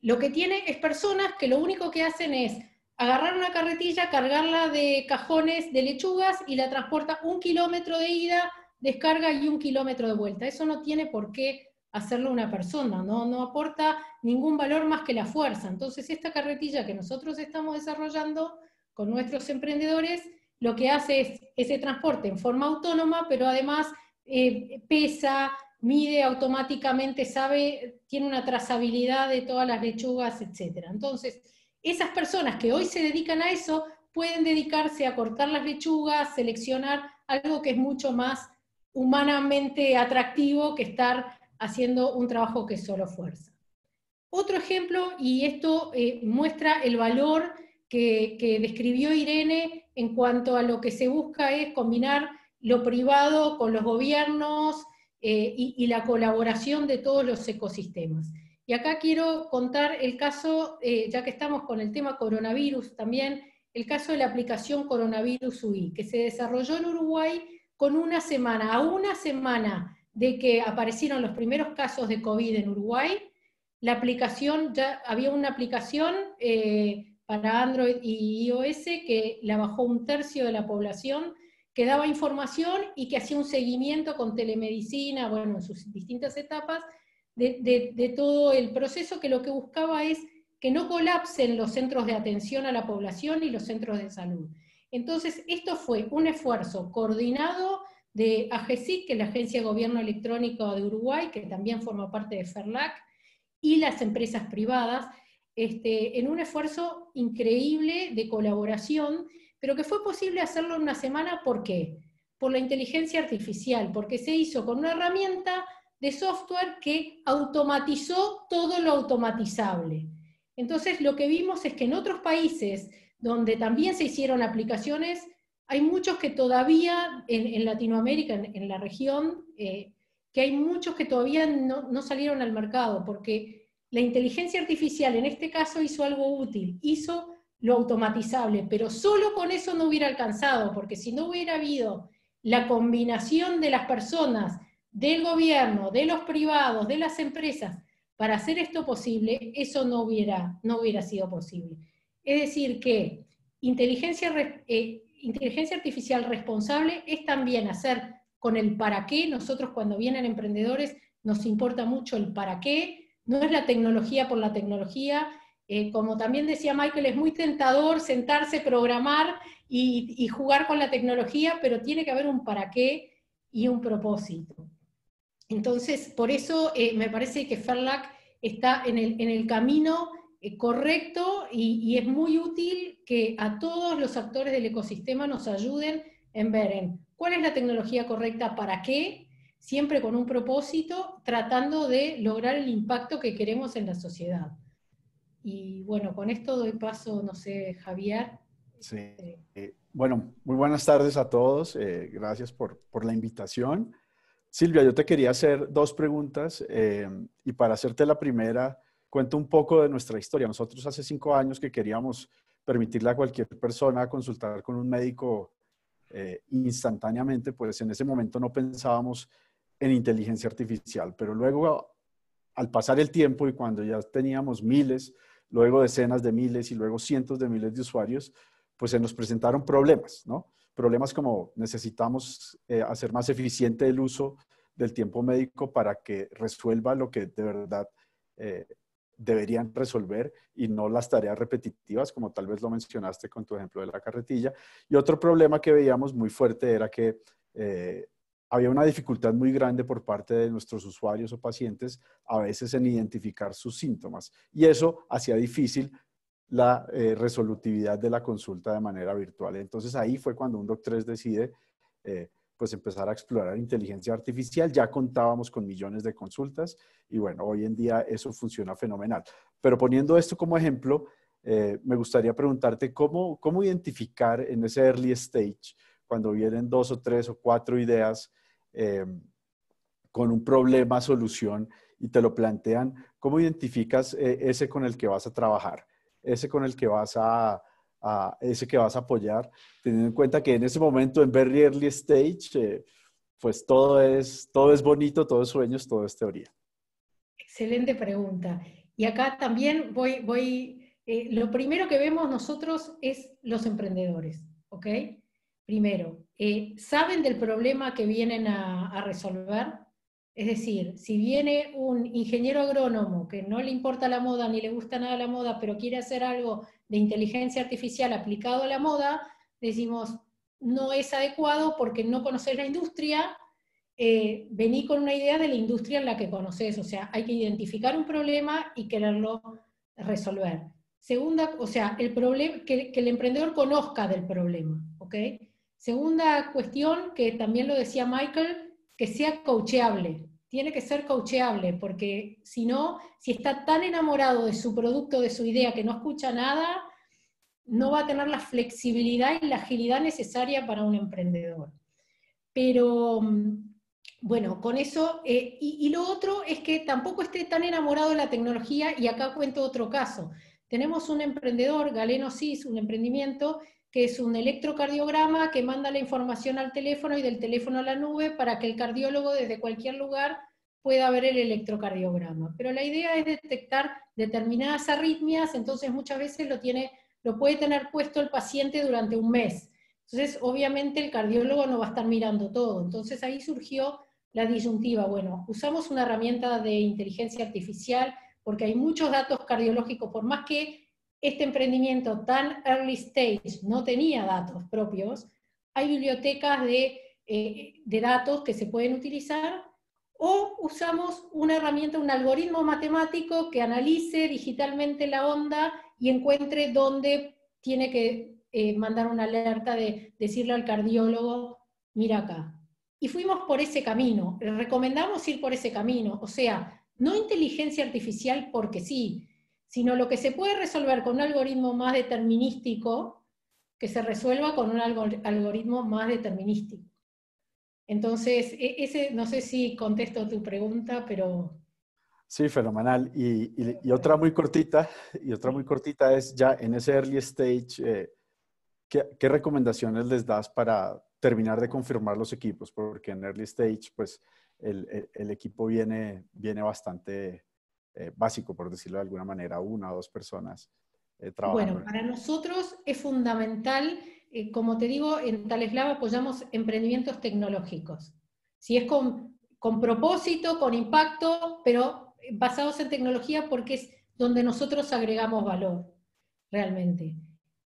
lo que tiene es personas que lo único que hacen es agarrar una carretilla, cargarla de cajones de lechugas y la transporta un kilómetro de ida, descarga y un kilómetro de vuelta. Eso no tiene por qué hacerlo una persona, ¿no? no aporta ningún valor más que la fuerza. Entonces, esta carretilla que nosotros estamos desarrollando con nuestros emprendedores, lo que hace es ese transporte en forma autónoma, pero además eh, pesa, mide automáticamente, sabe, tiene una trazabilidad de todas las lechugas, etc. Entonces, esas personas que hoy se dedican a eso pueden dedicarse a cortar las lechugas, seleccionar algo que es mucho más humanamente atractivo que estar haciendo un trabajo que solo fuerza. Otro ejemplo, y esto eh, muestra el valor que describió Irene en cuanto a lo que se busca es combinar lo privado con los gobiernos eh, y, la colaboración de todos los ecosistemas. Y acá quiero contar el caso, eh, ya que estamos con el tema coronavirus también, el caso de la aplicación Coronavirus UI, que se desarrolló en Uruguay con una semana, a una semana de que aparecieron los primeros casos de COVID en Uruguay, la aplicación, ya había una aplicación eh, para Android y iOS que la bajó un tercio de la población que daba información y que hacía un seguimiento con telemedicina, bueno, en sus distintas etapas, de, todo el proceso que lo que buscaba es que no colapsen los centros de atención a la población y los centros de salud. Entonces, esto fue un esfuerzo coordinado de AGESIC, que es la Agencia de Gobierno Electrónico de Uruguay, que también forma parte de FERLAC, y las empresas privadas, este, en un esfuerzo increíble de colaboración, pero que fue posible hacerlo en una semana, ¿por qué? Por la inteligencia artificial, porque se hizo con una herramienta de software que automatizó todo lo automatizable. Entonces, lo que vimos es que en otros países donde también se hicieron aplicaciones, hay muchos que todavía, en, Latinoamérica, en, la región, eh, que hay muchos que todavía no, no, salieron al mercado, porque la inteligencia artificial en este caso hizo algo útil, hizo lo automatizable, pero solo con eso no hubiera alcanzado, porque si no hubiera habido la combinación de las personas, del gobierno, de los privados, de las empresas, para hacer esto posible, eso no hubiera, no hubiera sido posible. Es decir, que inteligencia, eh, inteligencia artificial responsable es también hacer con el para qué. Nosotros cuando vienen emprendedores nos importa mucho el para qué. No es la tecnología por la tecnología. Eh, como también decía Michael, es muy tentador sentarse, programar y, jugar con la tecnología, pero tiene que haber un para qué y un propósito. Entonces, por eso eh, me parece que Ferlac está en el, camino eh, correcto y, es muy útil que a todos los actores del ecosistema nos ayuden en ver en cuál es la tecnología correcta para qué, siempre con un propósito, tratando de lograr el impacto que queremos en la sociedad. Y bueno, con esto doy paso, no sé, Javier. Sí. Eh, bueno, muy buenas tardes a todos. Eh, gracias por, por, la invitación. Silvia, yo te quería hacer dos preguntas y para hacerte la primera, cuento un poco de nuestra historia. Nosotros hace cinco años que queríamos permitirle a cualquier persona consultar con un médico eh, instantáneamente, pues en ese momento no pensábamos en inteligencia artificial, pero luego al pasar el tiempo y cuando ya teníamos miles, luego decenas de miles y luego cientos de miles de usuarios, pues se nos presentaron problemas, ¿no? Problemas como necesitamos eh, hacer más eficiente el uso del tiempo médico para que resuelva lo que de verdad eh, deberían resolver y no las tareas repetitivas, como tal vez lo mencionaste con tu ejemplo de la carretilla. Y otro problema que veíamos muy fuerte era que eh, había una dificultad muy grande por parte de nuestros usuarios o pacientes a veces en identificar sus síntomas. Y eso hacía difícil la eh, resolutividad de la consulta de manera virtual. Entonces ahí fue cuando un doctor decide eh, pues empezar a explorar inteligencia artificial. Ya contábamos con millones de consultas y bueno, hoy en día eso funciona fenomenal. Pero poniendo esto como ejemplo, eh, me gustaría preguntarte cómo, cómo identificar en ese early stage, cuando vienen dos o tres o cuatro ideas eh, con un problema, solución y te lo plantean, ¿cómo identificas eh, ese con el que vas a trabajar? Ese con el que vas a, ese que vas a apoyar, teniendo en cuenta que en ese momento en very early stage, eh, pues todo es, todo es bonito, todo es sueños, todo es teoría. Excelente pregunta. Y acá también voy, voy lo primero que vemos nosotros es los emprendedores, ¿ok? Primero, eh, ¿saben del problema que vienen a, a resolver? Es decir, si viene un ingeniero agrónomo que no le importa la moda ni le gusta nada la moda, pero quiere hacer algo de inteligencia artificial aplicado a la moda, decimos, no es adecuado porque no conoces la industria, eh, vení con una idea de la industria en la que conoces, o sea, hay que identificar un problema y quererlo resolver. Segunda, o sea, el que, que, el emprendedor conozca del problema, ¿ok? Segunda cuestión, que también lo decía Michael, que sea coacheable tiene que ser coacheable, porque si no, si está tan enamorado de su producto, de su idea, que no escucha nada, no va a tener la flexibilidad y la agilidad necesaria para un emprendedor. Pero mm, bueno, con eso, eh, y, lo otro es que tampoco esté tan enamorado de la tecnología, y acá cuento otro caso. Tenemos un emprendedor, Galeno Cis, un emprendimiento, que es un electrocardiograma que manda la información al teléfono y del teléfono a la nube para que el cardiólogo desde cualquier lugar pueda ver el electrocardiograma. Pero la idea es detectar determinadas arritmias, entonces muchas veces lo, tiene, lo puede tener puesto el paciente durante un mes. Entonces, obviamente el cardiólogo no va a estar mirando todo. Entonces ahí surgió la disyuntiva. Bueno, usamos una herramienta de inteligencia artificial porque hay muchos datos cardiológicos, por más que este emprendimiento tan early stage no tenía datos propios, hay bibliotecas de eh, de datos que se pueden utilizar, o usamos una herramienta, un algoritmo matemático que analice digitalmente la onda y encuentre dónde tiene que eh, mandar una alerta de decirle al cardiólogo, mira acá. Y fuimos por ese camino, recomendamos ir por ese camino, o sea, no inteligencia artificial porque sí, sino lo que se puede resolver con un algoritmo más determinístico, que se resuelva con un algoritmo más determinístico. Entonces, e, ese, no sé si contesto tu pregunta, pero... Sí, fenomenal. Y, otra muy cortita, y otra muy cortita es ya en ese early stage, eh, ¿qué, recomendaciones les das para terminar de confirmar los equipos? Porque en early stage, pues el, el, equipo viene, viene bastante eh, básico, por decirlo de alguna manera, una o dos personas eh, trabajando. Bueno, para nosotros es fundamental eh, como te digo, en Taleslab apoyamos emprendimientos tecnológicos. Si es con, con propósito, con impacto, pero basados en tecnología porque es donde nosotros agregamos valor, realmente.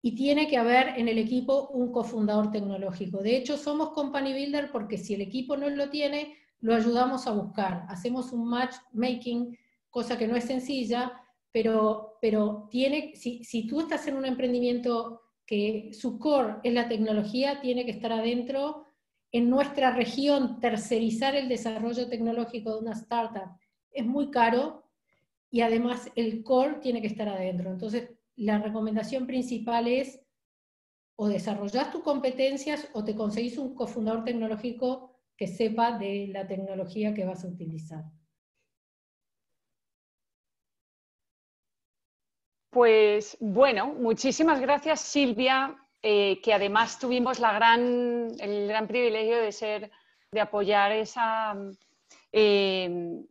Y tiene que haber en el equipo un cofundador tecnológico. De hecho, somos company builder porque si el equipo no lo tiene, lo ayudamos a buscar. Hacemos un matchmaking, cosa que no es sencilla, pero, pero tiene, si, si tú estás en un emprendimiento que su core es la tecnología, tiene que estar adentro. En nuestra región, tercerizar el desarrollo tecnológico de una startup es muy caro y además el core tiene que estar adentro. Entonces, la recomendación principal es o desarrollas tus competencias o te conseguís un cofundador tecnológico que sepa de la tecnología que vas a utilizar. Pues bueno, muchísimas gracias Silvia, eh, que además tuvimos el gran privilegio de ser, de apoyar eh,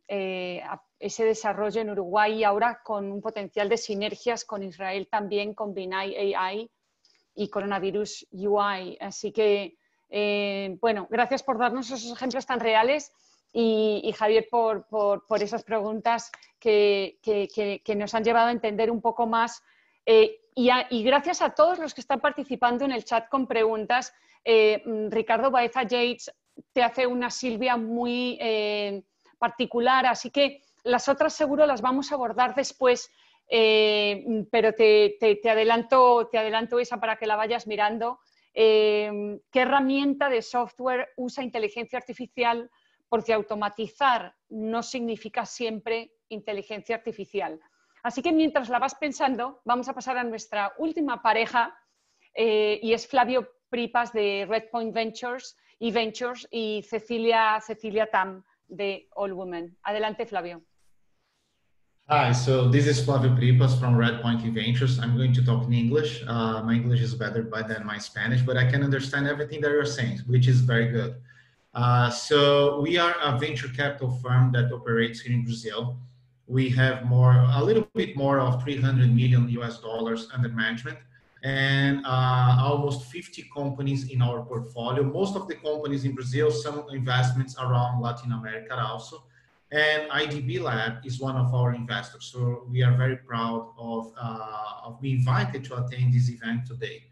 eh, ese desarrollo en Uruguay y ahora con un potencial de sinergias con Israel también, con Binay AI y Coronavirus UI. Así que, bueno, gracias por darnos esos ejemplos tan reales y, Javier por, esas preguntas que, nos han llevado a entender un poco más. Eh, y, gracias a todos los que están participando en el chat con preguntas. Eh, Ricardo Baeza Yates te hace una Silvia muy eh, particular, así que las otras seguro las vamos a abordar después, pero te, adelanto, te adelanto esa para que la vayas mirando. ¿Qué herramienta de software usa inteligencia artificial porque automatizar no significa siempre inteligencia artificial. Así que mientras la vas pensando, vamos a pasar a nuestra última pareja eh, y es Flavio Pripas de Redpoint Ventures y Ventures y Cecilia, Cecilia Tam de All Women. Adelante, Flavio. Hi, so this is Flavio Pripas from Redpoint Ventures. I'm going to talk in English. Uh, my English is better than my Spanish, but I can understand everything that you're saying, which is very good. Uh, so we are a venture capital firm that operates here in Brazil. We have more, a little bit more of 300 million US dollars under management and uh, almost 50 companies in our portfolio. Most of the companies in Brazil, some investments around Latin America also. And IDB Lab is one of our investors. So we are very proud of, uh, of being invited to attend this event today.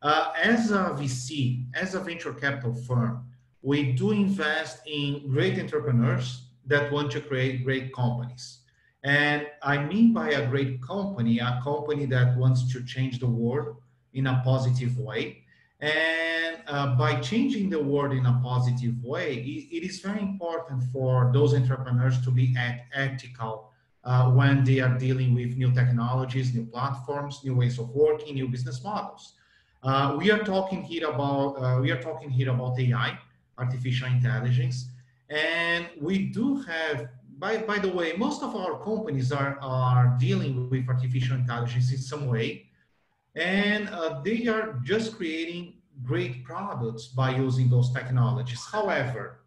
Uh, as a VC, as a venture capital firm, we do invest in great entrepreneurs that want to create great companies. And I mean by a great company, a company that wants to change the world in a positive way. And uh, by changing the world in a positive way, it, it is very important for those entrepreneurs to be ethical uh, when they are dealing with new technologies, new platforms, new ways of working, new business models. Uh, we are talking here about uh, we are talking here about AI artificial intelligence. And we do have, by, by the way, most of our companies are, are dealing with artificial intelligence in some way. And uh, they are just creating great products by using those technologies. However,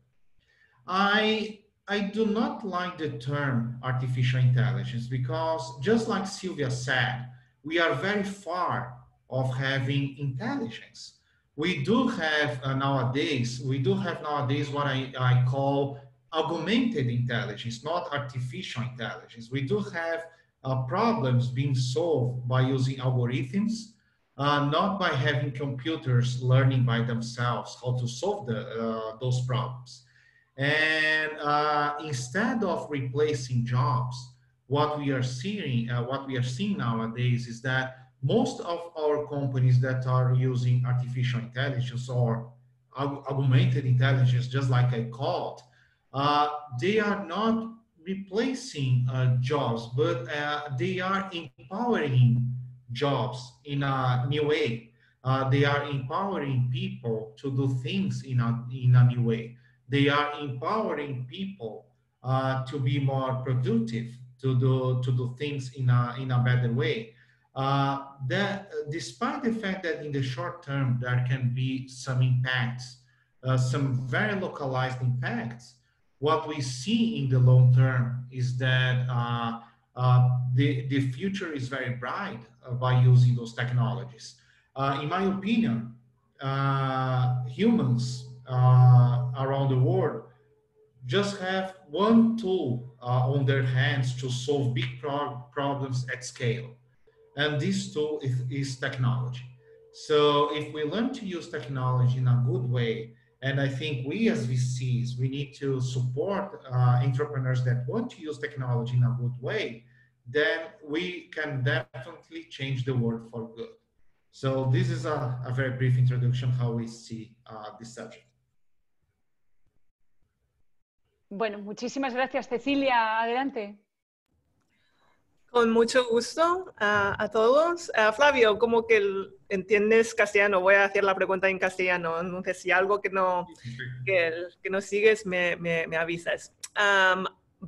I, I do not like the term artificial intelligence because just like Sylvia said, we are very far of having intelligence we do have uh, nowadays, we do have nowadays what I, I call augmented intelligence, not artificial intelligence. We do have uh, problems being solved by using algorithms uh, not by having computers learning by themselves how to solve the, uh, those problems. And uh, instead of replacing jobs, what we are seeing, uh, what we are seeing nowadays is that most of our companies that are using artificial intelligence or augmented intelligence, just like I called, uh, they are not replacing uh, jobs, but uh, they are empowering jobs in a new way. Uh, they are empowering people to do things in a, in a new way. They are empowering people uh, to be more productive, to do, to do things in a, in a better way. Uh, that despite the fact that in the short term there can be some impacts, uh, some very localized impacts, what we see in the long term is that uh, uh, the, the future is very bright uh, by using those technologies. In my opinion, humans around the world just have one tool on their hands to solve big pro problems at scale. And this tool is, is technology. So if we learn to use technology in a good way, and I think we as VCs, we need to support uh, entrepreneurs that want to use technology in a good way, then we can definitely change the world for good. So this is a, a very brief introduction how we see uh, this subject. Bueno, muchísimas gracias, Cecilia. Adelante. Con mucho gusto a todos. Flavio, como que entiendes castellano, voy a hacer la pregunta en castellano. Entonces, si algo que no, que, que no sigues, me, me, me avisas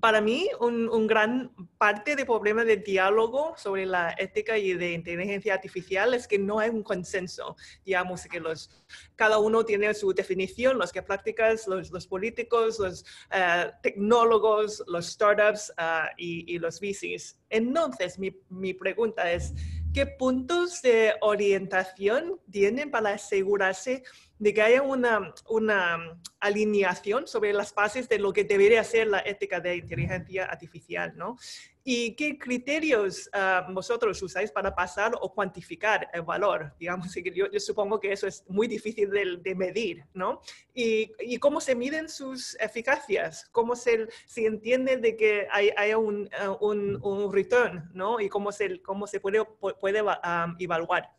para mí, un, gran parte del problema del diálogo sobre la ética y de inteligencia artificial es que no hay un consenso. Digamos que los, cada uno tiene su definición, los que practican, los, políticos, los eh, tecnólogos, los startups ah, y, los VCs. Entonces, mi pregunta es, ¿qué puntos de orientación tienen para asegurarse de que haya una, una alineación sobre las bases de lo que debería ser la ética de inteligencia artificial, ¿no? ¿Y qué criterios ah, vosotros usáis para pasar o cuantificar el valor? Digamos, (laughs) yo, yo supongo que eso es muy difícil de, medir, ¿no? ¿Y, ¿Y, cómo se miden sus eficacias? ¿Cómo se, se entiende de que hay, haya un, ah, un, un, return, ¿no? Y cómo se, cómo se puede, puede uh, evaluar.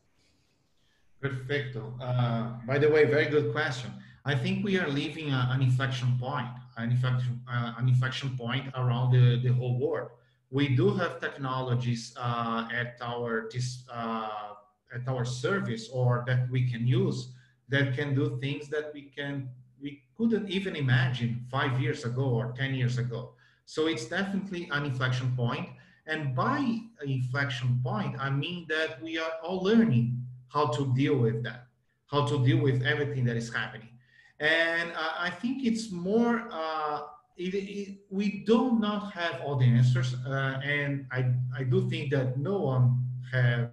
Perfecto. Uh, by the way, very good question. I think we are leaving a, an inflection point, an inflection, uh, an inflection point around the, the whole world. We do have technologies uh, at our uh, at our service or that we can use that can do things that we can we couldn't even imagine five years ago or ten years ago. So it's definitely an inflection point. And by inflection point, I mean that we are all learning how to deal with that, how to deal with everything that is happening. And uh, I think it's more, uh, it, it, we do not have all the answers. Uh, and I, I do think that no one have,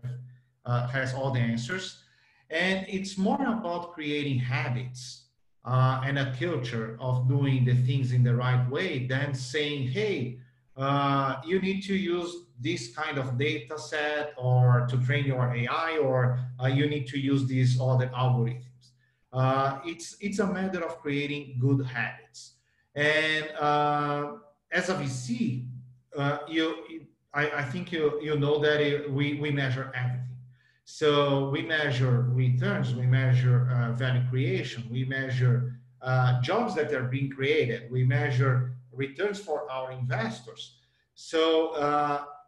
uh, has all the answers. And it's more about creating habits uh, and a culture of doing the things in the right way than saying, hey, uh, you need to use this kind of data set or to train your AI or uh, you need to use these other algorithms. Uh, it's, it's a matter of creating good habits. And uh, as a VC, uh, you, I, I, think you, you know that it, we, we measure everything. So we measure returns, we measure uh, value creation, we measure uh, jobs that are being created, we measure returns for our investors. So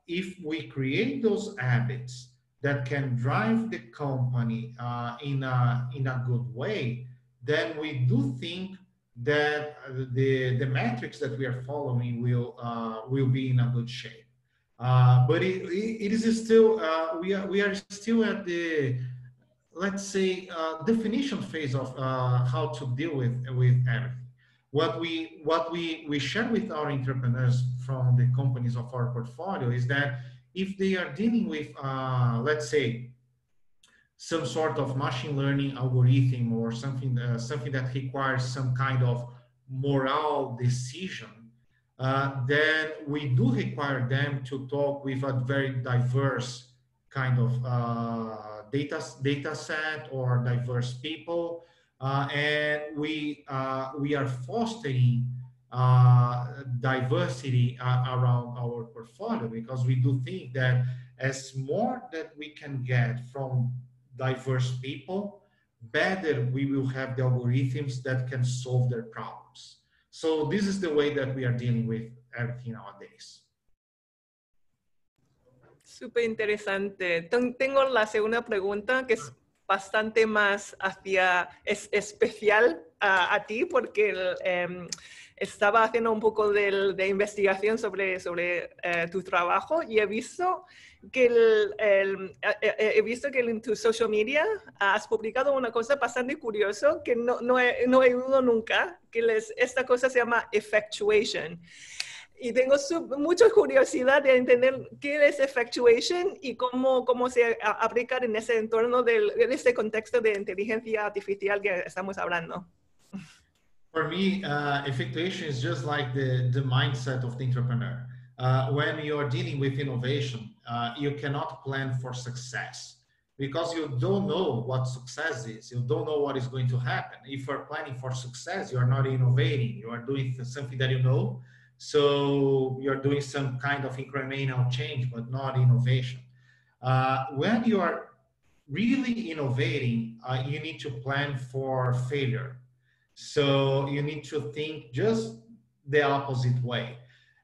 if we create those habits that can drive the company uh, in, a, in a good way, then we do think that the, the metrics that we are following will, uh, will be in a good shape. Uh, but it, it is still, uh, we, are, we are still at the, let's say, uh, definition phase of uh, how to deal with, with everything what we what we we share with our entrepreneurs from the companies of our portfolio is that if they are dealing with uh, let's say some sort of machine learning algorithm or something uh, something that requires some kind of moral decision uh, then we do require them to talk with a very diverse kind of uh, data, data set or diverse people. Uh, and we, uh, we are fostering uh, diversity around our portfolio because we do think that as more that we can get from diverse people, better we will have the algorithms that can solve their problems. So this is the way that we are dealing with everything nowadays. Súper interesante. Tengo la segunda pregunta que es bastante más hacia, es especial a, a ti porque eh, estaba haciendo un poco de, de investigación sobre, sobre eh, tu trabajo y he visto que el, el, he visto que en tu social media has publicado una cosa bastante curiosa que no, no, he, no he nunca, que les, esta cosa se llama effectuation. Y tengo mucha curiosidad de entender qué es effectuation y cómo, cómo se aplica en ese entorno, del, en este contexto de inteligencia artificial que estamos hablando. For me, uh, effectuation is just like the, the mindset of the entrepreneur. Uh, when you're dealing with innovation, uh, you cannot plan for success because you don't know what success is. You don't know what is going to happen. If you're planning for success, you're not innovating. You are doing something that you know. So you're doing some kind of incremental change, but not innovation. Uh, when you are really innovating, uh, you need to plan for failure so you need to think just the opposite way.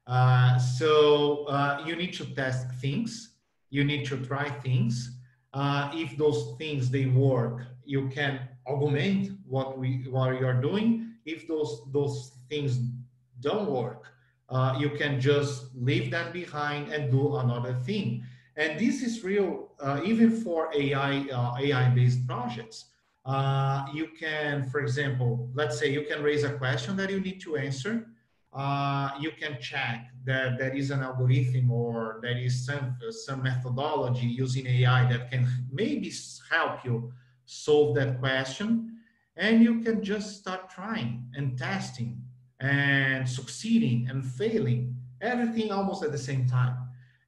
Uh, so uh, you need to test things. You need to try things. Uh, if those things they work, you can augment what we what you are doing. If those those things don't work, uh, you can just leave that behind and do another thing. And this is real uh, even for AI uh, AI based projects uh, you can, for example, let's say you can raise a question that you need to answer. Uh, you can check that there is an algorithm or there is some, some methodology using AI that can maybe help you solve that question. And you can just start trying and testing and succeeding and failing, everything almost at the same time.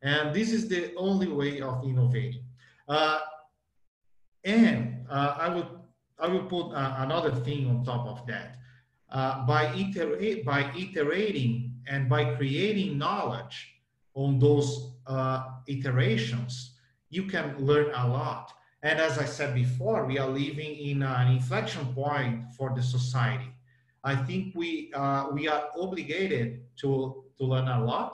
And this is the only way of innovating. Uh, and uh, I would I will put uh, another thing on top of that. Uh, by, by iterating and by creating knowledge on those uh, iterations, you can learn a lot. And as I said before, we are living in an inflection point for the society. I think we, uh, we are obligated to, to learn a lot.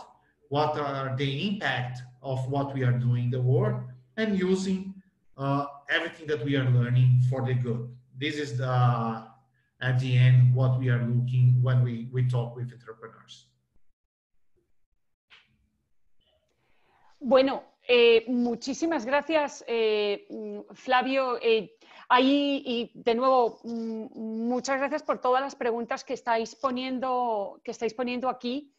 What are the impact of what we are doing in the world and using uh, everything that we are learning for the good. This is the, at the end, what we are looking when we, we talk with entrepreneurs. Bueno, eh, muchísimas gracias, eh, Flavio. Eh, ahí, y de nuevo, mm, muchas gracias por todas las preguntas que estáis poniendo, que estáis poniendo aquí.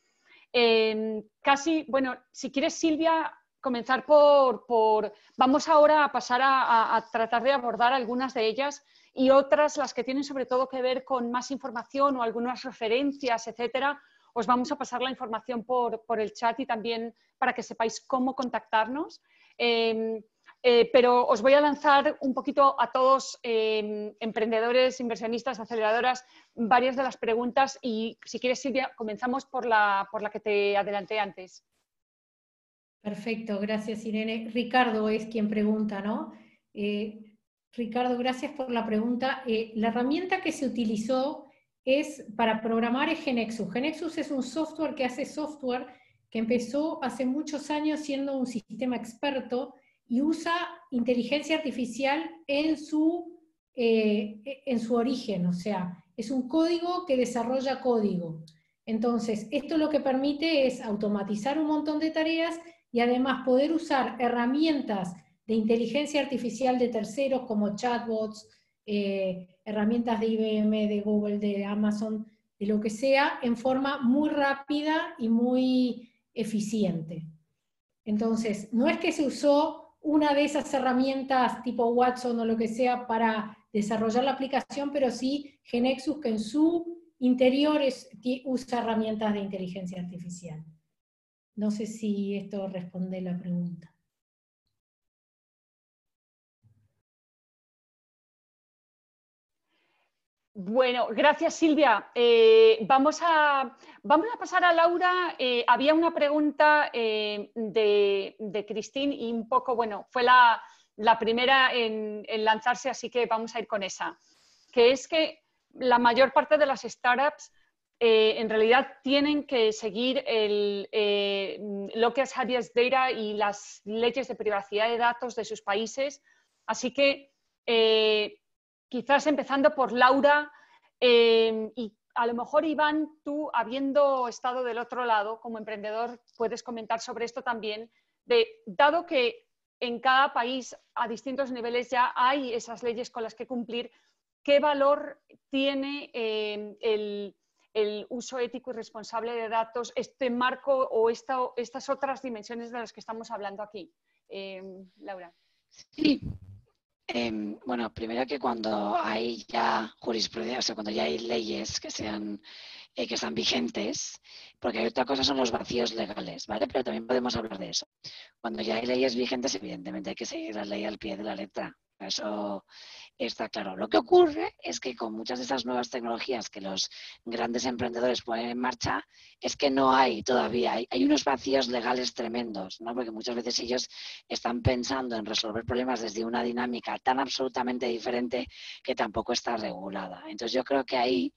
casi, bueno, si quieres, Silvia, comenzar por, por, vamos ahora a pasar a, tratar de abordar algunas de ellas y otras, las que tienen sobre todo que ver con más información o algunas referencias, etcétera, os vamos a pasar la información por, el chat y también para que sepáis cómo contactarnos. Em, eh, pero os voy a lanzar un poquito a todos, em, emprendedores, inversionistas, aceleradoras, varias de las preguntas y si quieres, Silvia, comenzamos por la, por la que te adelanté antes. Perfecto, gracias Irene. Ricardo es quien pregunta, ¿no? Eh, Ricardo, gracias por la pregunta. Eh, la herramienta que se utilizó es para programar es Genexus. Genexus es un software que hace software que empezó hace muchos años siendo un sistema experto y usa inteligencia artificial en su, eh, en su origen, o sea, es un código que desarrolla código. Entonces, esto lo que permite es automatizar un montón de tareas y además poder usar herramientas de inteligencia artificial de terceros como chatbots, eh, herramientas de IBM, de Google, de Amazon, de lo que sea, en forma muy rápida y muy eficiente. Entonces, no es que se usó una de esas herramientas tipo Watson o lo que sea para desarrollar la aplicación, pero sí Genexus que en su interior usa herramientas de inteligencia artificial. No sé si esto responde la pregunta. Bueno, gracias Silvia. Eh, vamos, a, vamos a pasar a Laura. Eh, había una pregunta eh, de, de Cristín y un poco, bueno, fue la, primera en, lanzarse, así que vamos a ir con esa, que es que la mayor parte de las startups en realidad tienen que seguir el, lo que es habeas data y las leyes de privacidad de datos de sus países. Así que quizás empezando por Laura em, y a lo mejor Iván, tú habiendo estado del otro lado como emprendedor, puedes comentar sobre esto también, de dado que en cada país a distintos niveles ya hay esas leyes con las que cumplir, ¿qué valor tiene em, el, uso ético y responsable de datos, este marco o estas otras dimensiones de las que estamos hablando aquí? Em, Laura. Sí, Em, bueno, primero que cuando hay ya jurisprudencia, o sea, cuando ya hay leyes que sean eh, que están vigentes, porque hay otra cosa son los vacíos legales, ¿vale? Pero también podemos hablar de eso. Cuando ya hay leyes vigentes, evidentemente hay que seguir la ley al pie de la letra. Eso está claro. Lo que ocurre es que con muchas de esas nuevas tecnologías que los grandes emprendedores ponen en marcha, es que no hay todavía, hay, unos vacíos legales tremendos, ¿no? porque muchas veces ellos están pensando en resolver problemas desde una dinámica tan absolutamente diferente que tampoco está regulada. Entonces yo creo que ahí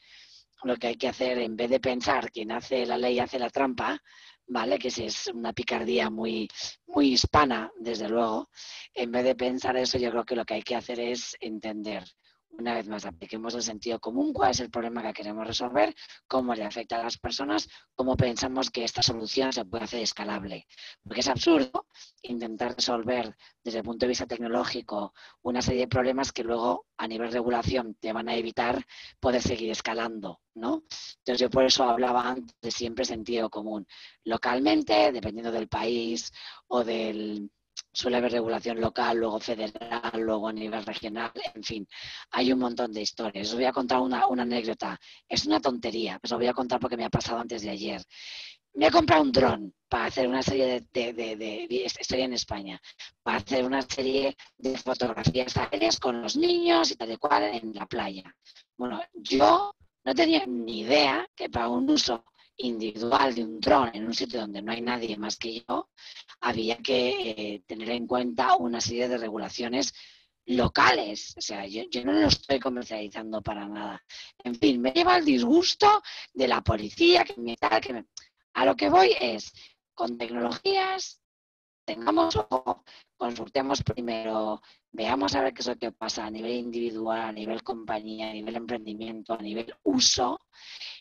lo que hay que hacer, en vez de pensar quien hace la ley hace la trampa, ¿vale? Que es una picardía muy, muy hispana, desde luego. En vez de pensar eso, yo creo que lo que hay que hacer es entender una vez más, apliquemos el sentido común, cuál es el problema que queremos resolver, cómo le afecta a las personas, cómo pensamos que esta solución se puede hacer escalable. Porque es absurdo intentar resolver desde el punto de vista tecnológico una serie de problemas que luego a nivel regulación te van a evitar poder seguir escalando. ¿no? Entonces yo por eso hablaba antes de siempre sentido común. Localmente, dependiendo del país o del suele haber regulación local, luego federal, luego a nivel regional, en fin, hay un montón de historias. Os voy a contar una, anécdota. Es una tontería, os lo voy a contar porque me ha pasado antes de ayer. Me he comprado un dron para hacer una serie de, de, estoy en España, para hacer una serie de fotografías aéreas con los niños y tal y cual en la playa. Bueno, yo no tenía ni idea que para un uso individual de un dron en un sitio donde no hay nadie más que yo, había que eh, tener en cuenta una serie de regulaciones locales. O sea, yo, no lo estoy comercializando para nada. En fin, me lleva el disgusto de la policía, que me tal, que A lo que voy es, con tecnologías, tengamos ojo, consultemos primero, veamos a ver qué es lo que pasa a nivel individual, a nivel compañía, a nivel emprendimiento, a nivel uso,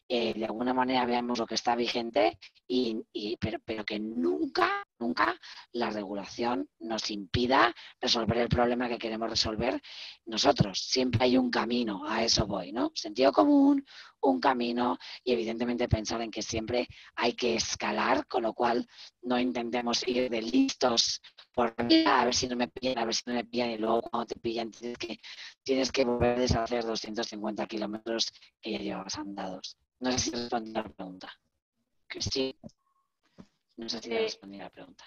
eh, de alguna manera veamos lo que está vigente, y, pero, pero, que nunca, nunca la regulación nos impida resolver el problema que queremos resolver nosotros. Siempre hay un camino, a eso voy, ¿no? Sentido común, un camino y evidentemente pensar en que siempre hay que escalar, con lo cual no intentemos ir de listos por a ver si no me pillan, a ver si no me pillan y luego cuando te pillan tienes que, tienes que volver a deshacer 250 kilómetros que ya llevabas andados. No sé si respondí la pregunta. No sé si eh, respondí a la pregunta.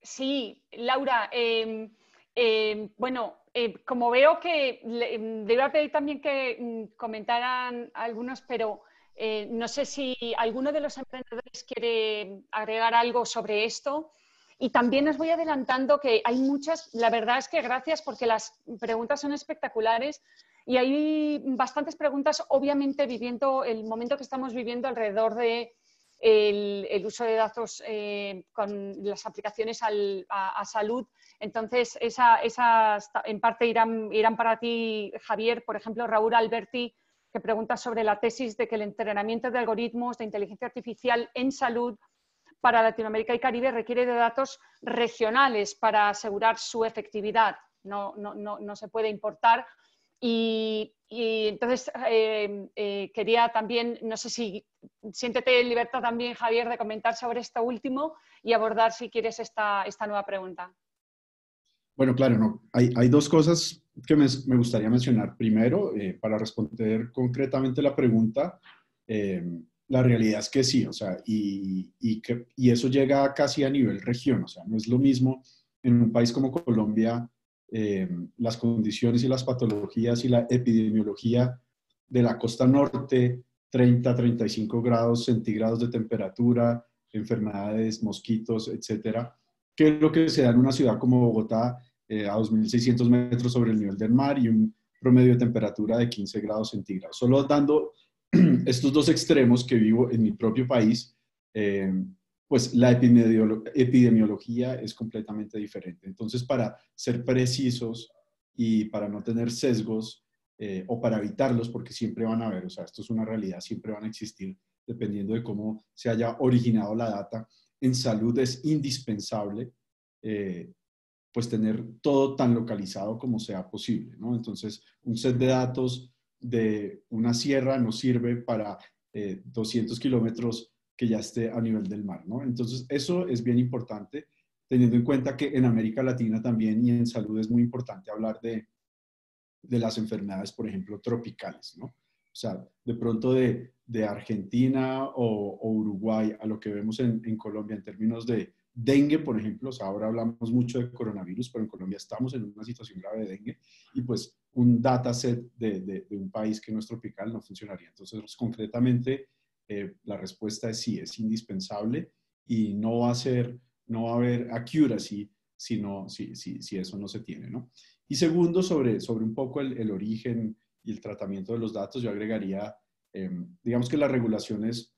Sí, Laura. Em, em, bueno, eh, como veo que le, iba pedir también que mm, comentaran algunos, pero eh, no sé si alguno de los emprendedores quiere agregar algo sobre esto. Y también os voy adelantando que hay muchas, la verdad es que gracias porque las preguntas son espectaculares y hay bastantes preguntas, obviamente viviendo el momento que estamos viviendo alrededor de el, uso de datos eh, con las aplicaciones a, salud. Entonces, esas en parte irán, irán para ti, Javier. Por ejemplo, Raúl Alberti, que pregunta sobre la tesis de que el entrenamiento de algoritmos de inteligencia artificial en salud para Latinoamérica y Caribe requiere de datos regionales para asegurar su efectividad. No, no, se puede importar. Y, entonces eh, eh, quería también, no sé si siéntete en libertad también, Javier, de comentar sobre esto último y abordar, si quieres, esta, esta nueva pregunta. Bueno, claro, no. Hay, dos cosas que me, me gustaría mencionar. Primero, eh, para responder concretamente la pregunta, la realidad es que sí, o sea, y, y, que, y eso llega casi a nivel región, o sea, no es lo mismo en un país como Colombia, eh, las condiciones y las patologías y la epidemiología de la costa norte, 30, 35 grados centígrados de temperatura, enfermedades, mosquitos, etcétera, que es lo que se da en una ciudad como Bogotá eh, a 2.600 metros sobre el nivel del mar y un promedio de temperatura de 15 grados centígrados. Solo dando (clears throat) estos dos extremos que vivo en mi propio país, eh, pues la epidemiología es completamente diferente. Entonces, para ser precisos y para no tener sesgos eh, o para evitarlos, porque siempre van a haber, o sea, esto es una realidad, siempre van a existir, dependiendo de cómo se haya originado la data. En salud es indispensable eh, pues tener todo tan localizado como sea posible, ¿no? Entonces, un set de datos de una sierra no sirve para 200 eh, kilómetros que ya esté a nivel del mar, ¿no? Entonces, eso es bien importante, teniendo en cuenta que en América Latina también y en salud es muy importante hablar de, de las enfermedades, por ejemplo, tropicales, ¿no? O sea, de pronto de, de Argentina o, Uruguay a lo que vemos en, Colombia en términos de dengue, por ejemplo, ahora hablamos mucho de coronavirus, pero en Colombia estamos en una situación grave de dengue y pues un dataset de, de, de un país que no es tropical no funcionaría. Entonces, concretamente, eh, la respuesta es sí, es indispensable y no va a ser, no va a haber accuracy si, si, si, si eso no se tiene, ¿no? Y segundo, sobre, sobre un poco el, el origen y el tratamiento de los datos, yo agregaría, em, digamos que las regulaciones,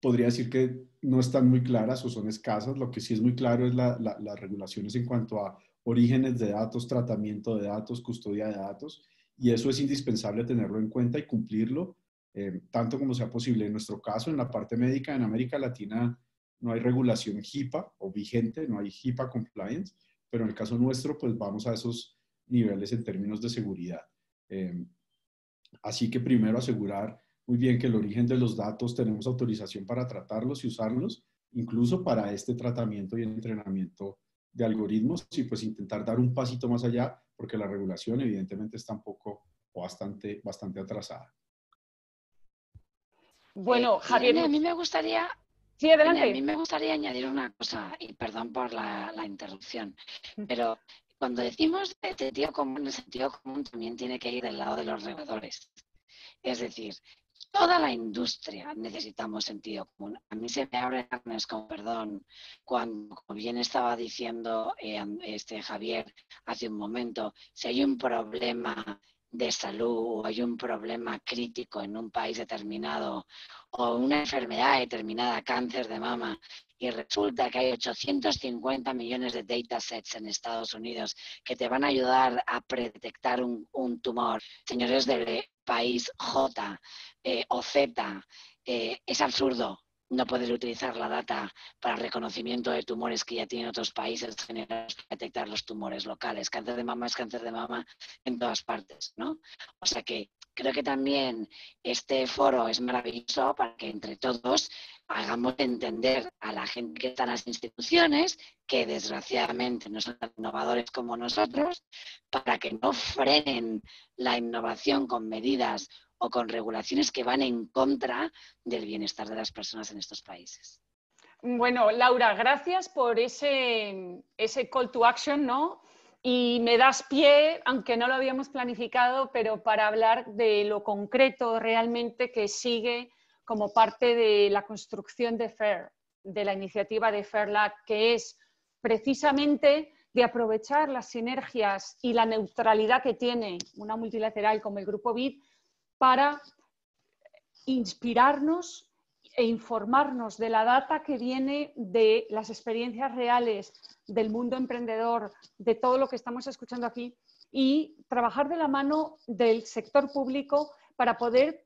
podría decir que no están muy claras o son escasas. Lo que sí es muy claro es la, las regulaciones en cuanto a orígenes de datos, tratamiento de datos, custodia de datos, y eso es indispensable tenerlo en cuenta y cumplirlo eh, tanto como sea posible. En nuestro caso, en la parte médica, en América Latina, no hay regulación HIPAA o vigente, no hay HIPAA compliance, pero en el caso nuestro, pues vamos a esos niveles en términos de seguridad. Eh, así que primero asegurar muy bien que el origen de los datos tenemos autorización para tratarlos y usarlos, incluso para este tratamiento y entrenamiento de algoritmos y pues intentar dar un pasito más allá porque la regulación evidentemente está un poco o bastante, bastante atrasada. Bueno, eh, Javier. a mí me gustaría. Sí, adelante. A mí me gustaría añadir una cosa, y perdón por la, interrupción, pero cuando decimos de sentido común, el sentido común también tiene que ir del lado de los reguladores. Es decir, toda la industria necesitamos sentido común. A mí se me abre con perdón, cuando, como bien estaba diciendo eh, este Javier hace un momento, si hay un problema de salud o hay un problema crítico en un país determinado o una enfermedad determinada, cáncer de mama, y resulta que hay 850 millones de datasets en Estados Unidos que te van a ayudar a predetectar un, tumor, señores del país J eh, o Z, eh, es absurdo no poder utilizar la data para reconocimiento de tumores que ya tienen otros países generados para detectar los tumores locales. Cáncer de mama es cáncer de mama en todas partes, ¿no? O sea que creo que también este foro es maravilloso para que entre todos hagamos entender a la gente que está en las instituciones, que desgraciadamente no son innovadores como nosotros, para que no frenen la innovación con medidas o con regulaciones que van en contra del bienestar de las personas en estos países. Bueno, Laura, gracias por ese, ese call to action, ¿no? Y me das pie, aunque no lo habíamos planificado, pero para hablar de lo concreto realmente que sigue como parte de la construcción de FAIR, de la iniciativa de FAIRLAB, que es precisamente de aprovechar las sinergias y la neutralidad que tiene una multilateral como el Grupo BID para inspirarnos e informarnos de la data que viene de las experiencias reales del mundo emprendedor, de todo lo que estamos escuchando aquí y trabajar de la mano del sector público para poder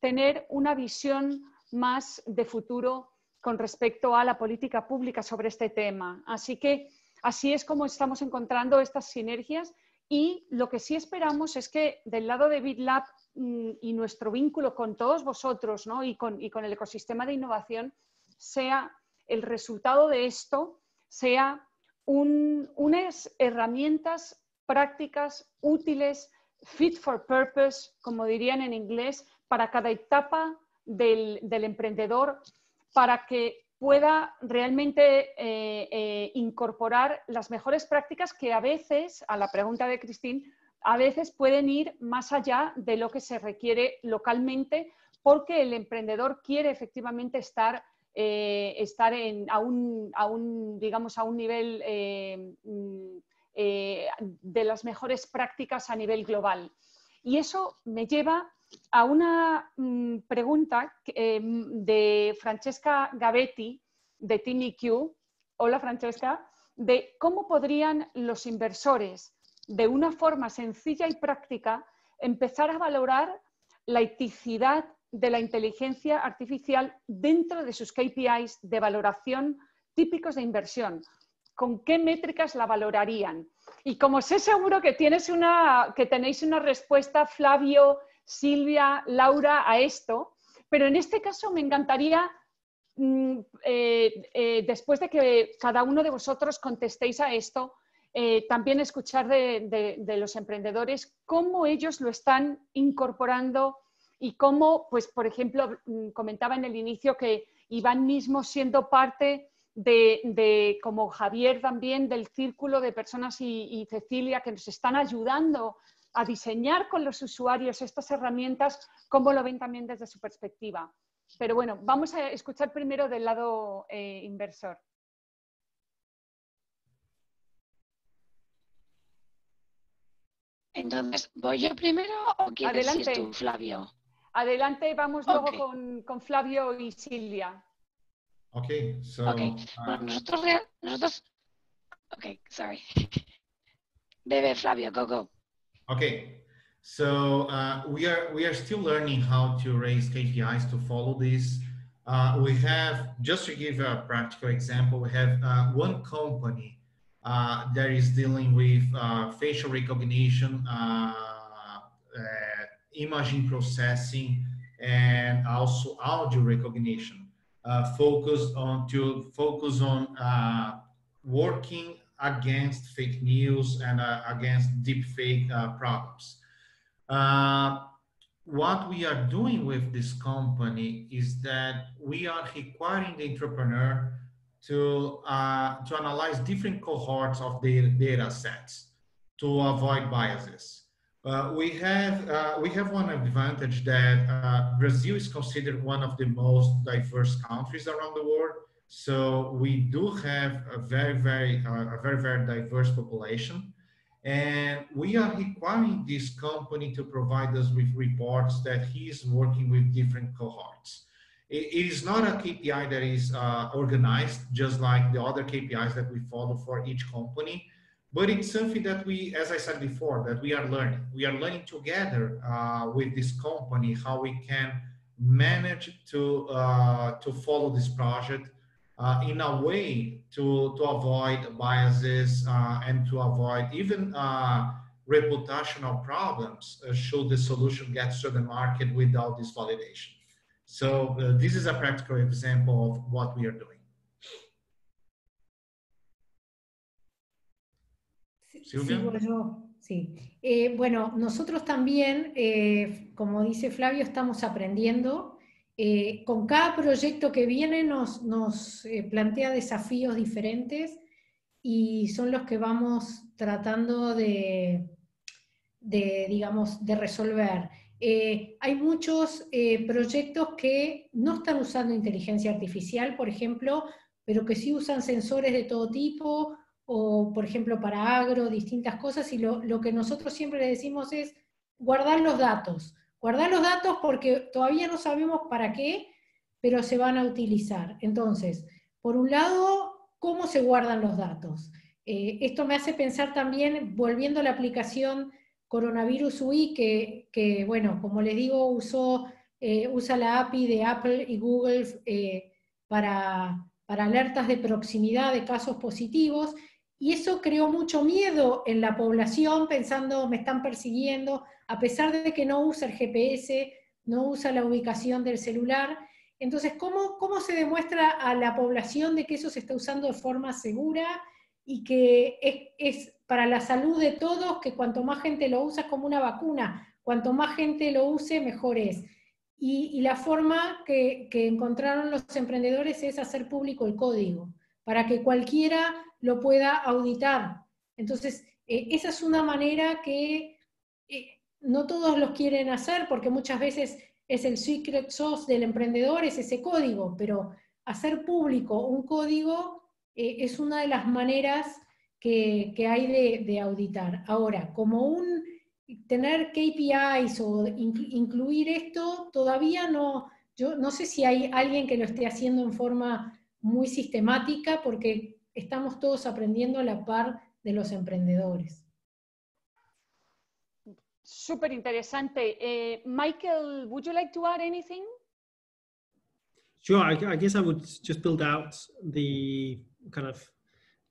tener una visión más de futuro con respecto a la política pública sobre este tema. Así que así es como estamos encontrando estas sinergias y lo que sí esperamos es que del lado de BitLab y nuestro vínculo con todos vosotros y, con, el ecosistema de innovación sea el resultado de esto, sea unas herramientas prácticas útiles, fit for purpose, como dirían en inglés, para cada etapa del, del emprendedor, para que pueda realmente eh, eh, incorporar las mejores prácticas que a veces, a la pregunta de Cristín, a veces pueden ir más allá de lo que se requiere localmente porque el emprendedor quiere efectivamente estar, eh, estar en, a, un, digamos, a un nivel eh, mm, eh, de las mejores prácticas a nivel global. Y eso me lleva a una mm, pregunta de Francesca Gavetti de TeamEQ. Hola Francesca, de cómo podrían los inversores de una forma sencilla y práctica empezar a valorar la eticidad de la inteligencia artificial dentro de sus KPIs de valoración típicos de inversión. ¿Con qué métricas la valorarían? Y como sé seguro que, tienes una, que tenéis una respuesta, Flavio, Silvia, Laura, a esto, pero en este caso me encantaría, mm, eh, eh, después de que cada uno de vosotros contestéis a esto, eh, también escuchar de, los emprendedores cómo ellos lo están incorporando y cómo, pues, por ejemplo, mm, comentaba en el inicio que Iván mismo siendo parte de, como Javier también, del círculo de personas y, Cecilia que nos están ayudando a diseñar con los usuarios estas herramientas, cómo lo ven también desde su perspectiva. Pero bueno, vamos a escuchar primero del lado eh, inversor. Entonces, ¿voy yo primero o quieres Adelante. tú, Flavio? Adelante, vamos luego con, con, Flavio y Silvia. Okay, so. Okay, uh, nosotros, nosotros. Okay, sorry. (laughs) Bebe Flavio, go go. Okay, so uh, we are we are still learning how to raise KPIs to follow this. Uh, we have just to give a practical example, we have uh, one company uh, that is dealing with uh, facial recognition imaging processing and also audio recognition uh, focused on to focus on uh, working against fake news and uh, against deep fake uh, problems. Uh, what we are doing with this company is that we are requiring the entrepreneur to, uh, to analyze different cohorts of their data sets to avoid biases. Uh, we have uh, we have one advantage that uh, Brazil is considered one of the most diverse countries around the world. So we do have a very very uh, a very very diverse population, and we are requiring this company to provide us with reports that he is working with different cohorts. It, is not a KPI that is uh, organized just like the other KPIs that we follow for each company but it's something that we, as I said before, that we are learning. We are learning together uh, with this company how we can manage to uh, to follow this project uh, in a way to to avoid biases uh, and to avoid even uh, reputational problems should the solution get to the market without this validation. So this is a practical example of what we are doing. sí. Eh, bueno, nosotros también, eh, como dice Flavio, estamos aprendiendo. Eh, con cada proyecto que viene nos, nos plantea desafíos diferentes y son los que vamos tratando de, de digamos, de resolver. Hay muchos proyectos que no están usando inteligencia artificial, por ejemplo, pero que sí usan sensores de todo tipo o por ejemplo para agro, distintas cosas, y lo, que nosotros siempre le decimos es guardar los datos. Guardar los datos porque todavía no sabemos para qué, pero se van a utilizar. Entonces, por un lado, ¿cómo se guardan los datos? Eh, esto me hace pensar también, volviendo a la aplicación Coronavirus UI, que, bueno, como les digo, usó, eh, usa la API de Apple y Google eh, para, para alertas de proximidad de casos positivos, y eso creó mucho miedo en la población, pensando, me están persiguiendo, a pesar de que no usa el GPS, no usa la ubicación del celular. Entonces, ¿cómo, cómo se demuestra a la población de que eso se está usando de forma segura y que es, para la salud de todos, que cuanto más gente lo usa es como una vacuna, cuanto más gente lo use, mejor es. Y, la forma que, que encontraron los emprendedores es hacer público el código, para que cualquiera lo pueda auditar. Entonces, eh, esa es una manera que eh, no todos los quieren hacer porque muchas veces es el secret sauce del emprendedor, es ese código, pero hacer público un código eh, es una de las maneras que, hay de, auditar. Ahora, como un tener KPIs o incluir esto, todavía no, yo no sé si hay alguien que lo esté haciendo en forma muy sistemática porque estamos todos aprendiendo a la par de los emprendedores. Súper interesante. Eh, Michael, would you like to add anything? Sure, I, I, guess I would just build out the kind of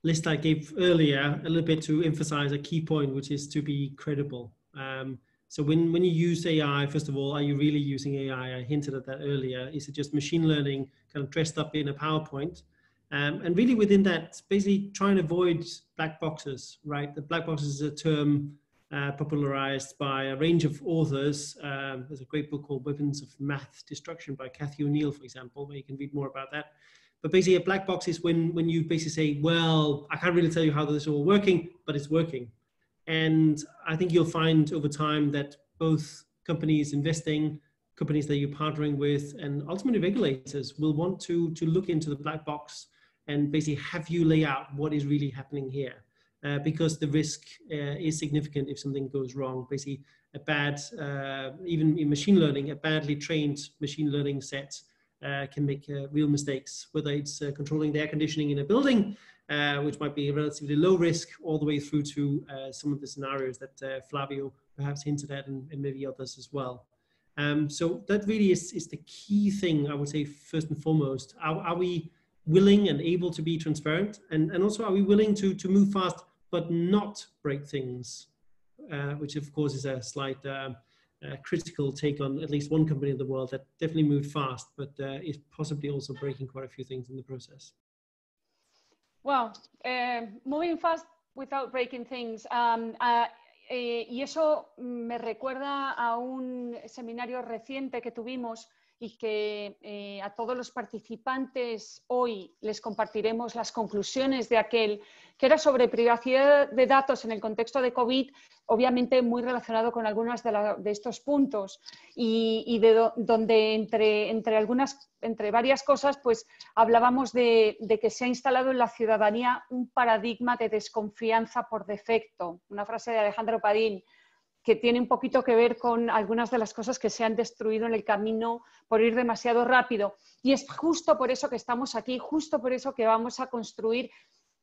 list I gave earlier a little bit to emphasize a key point, which is to be credible. Um, so when, when you use AI, first of all, are you really using AI? I hinted at that earlier. Is it just machine learning kind of dressed up in a PowerPoint? Um, and really within that, basically try and avoid black boxes, right? The black boxes is a term uh, popularized by a range of authors. Um, there's a great book called Weapons of Math Destruction by Cathy O'Neill, for example, where you can read more about that. But basically, a black box is when, when you basically say, well, I can't really tell you how this is all working, but it's working. And I think you'll find over time that both companies investing, companies that you're partnering with, and ultimately regulators will want to, to look into the black box and basically have you lay out what is really happening here. Uh, because the risk uh, is significant if something goes wrong. Basically, a bad, uh, even in machine learning, a badly trained machine learning set can make uh, real mistakes, whether it's controlling the air conditioning in a building, which might be relatively low risk, all the way through to some of the scenarios that Flavio perhaps hinted at and, and maybe others as well. Um, so that really is, is the key thing, I would say, first and foremost. Are, are we willing and able to be transparent? And, and also, are we willing to, to move fast but not break things, uh, which of course is a slight uh, uh, critical take on at least one company in the world that definitely moved fast, but uh, is possibly also breaking quite a few things in the process. Well, uh, moving fast without breaking things. Um, uh, eh, y eso me recuerda a un seminario reciente que tuvimos y que eh, a todos los participantes hoy les compartiremos las conclusiones de aquel que era sobre privacidad de datos en el contexto de COVID, obviamente muy relacionado con algunos de, estos puntos y, de donde entre, entre, algunas, entre varias cosas, pues hablábamos de, de que se ha instalado en la ciudadanía un paradigma de desconfianza por defecto, una frase de Alejandro Padín que tiene un poquito que ver con algunas de las cosas que se han destruido en el camino por ir demasiado rápido. Y es justo por eso que estamos aquí, justo por eso que vamos a construir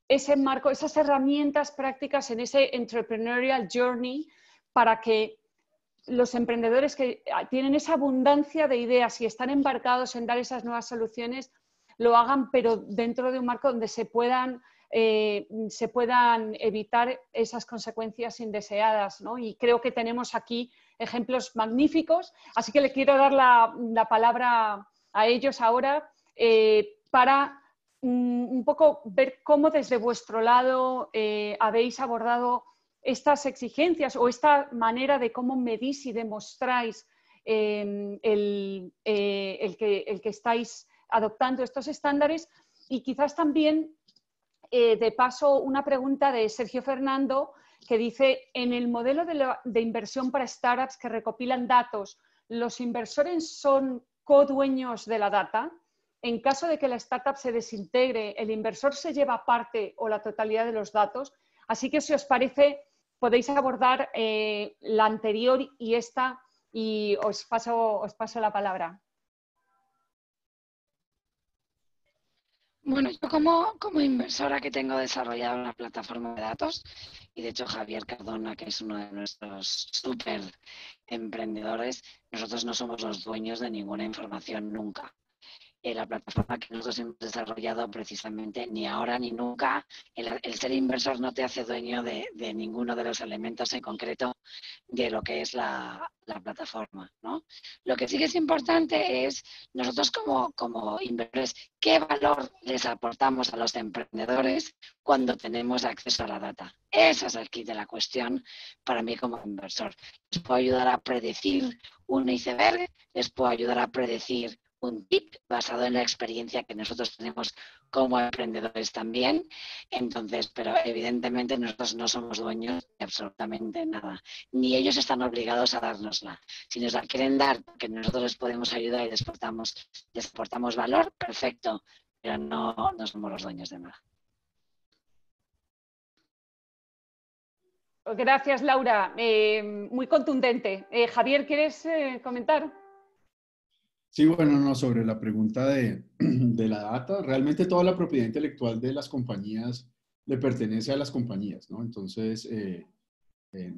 ese marco, esas herramientas prácticas en ese entrepreneurial journey para que los emprendedores que tienen esa abundancia de ideas y están embarcados en dar esas nuevas soluciones, lo hagan, pero dentro de un marco donde se puedan eh, se puedan evitar esas consecuencias indeseadas. Y creo que tenemos aquí ejemplos magníficos, así que le quiero dar la, palabra a ellos ahora eh, para un poco ver cómo desde vuestro lado eh, habéis abordado estas exigencias o esta manera de cómo medís y demostráis el, que, el que estáis adoptando estos estándares y quizás también eh, de paso, una pregunta de Sergio Fernando que dice, en el modelo de, inversión para startups que recopilan datos, ¿los inversores son codueños de la data? En caso de que la startup se desintegre, ¿el inversor se lleva parte o la totalidad de los datos? Así que si os parece, podéis abordar eh, la anterior y esta y os paso, os paso la palabra. Bueno, yo como, como inversora que tengo desarrollado una plataforma de datos, y de hecho Javier Cardona, que es uno de nuestros súper emprendedores, nosotros no somos los dueños de ninguna información nunca. Eh, la plataforma que nosotros hemos desarrollado precisamente ni ahora ni nunca. El, ser inversor no te hace dueño de, ninguno de los elementos en concreto de lo que es la, plataforma. ¿no? Lo que sí que es importante es nosotros como, como inversores, qué valor les aportamos a los emprendedores cuando tenemos acceso a la data. Ese es el kit de la cuestión para mí como inversor. Les puedo ayudar a predecir un iceberg, les puedo ayudar a predecir un tip basado en la experiencia que nosotros tenemos como emprendedores también. Entonces, pero evidentemente nosotros no somos dueños de absolutamente nada, ni ellos están obligados a dárnosla. Si nos la quieren dar, que nosotros les podemos ayudar y les portamos, valor, perfecto, pero no, no somos los dueños de nada. Gracias, Laura. Eh, muy contundente. Eh, Javier, ¿quieres eh, comentar? Sí, bueno, no, sobre la pregunta (clears throat) de, la data, realmente toda la propiedad intelectual de las compañías le pertenece a las compañías, ¿no? Entonces,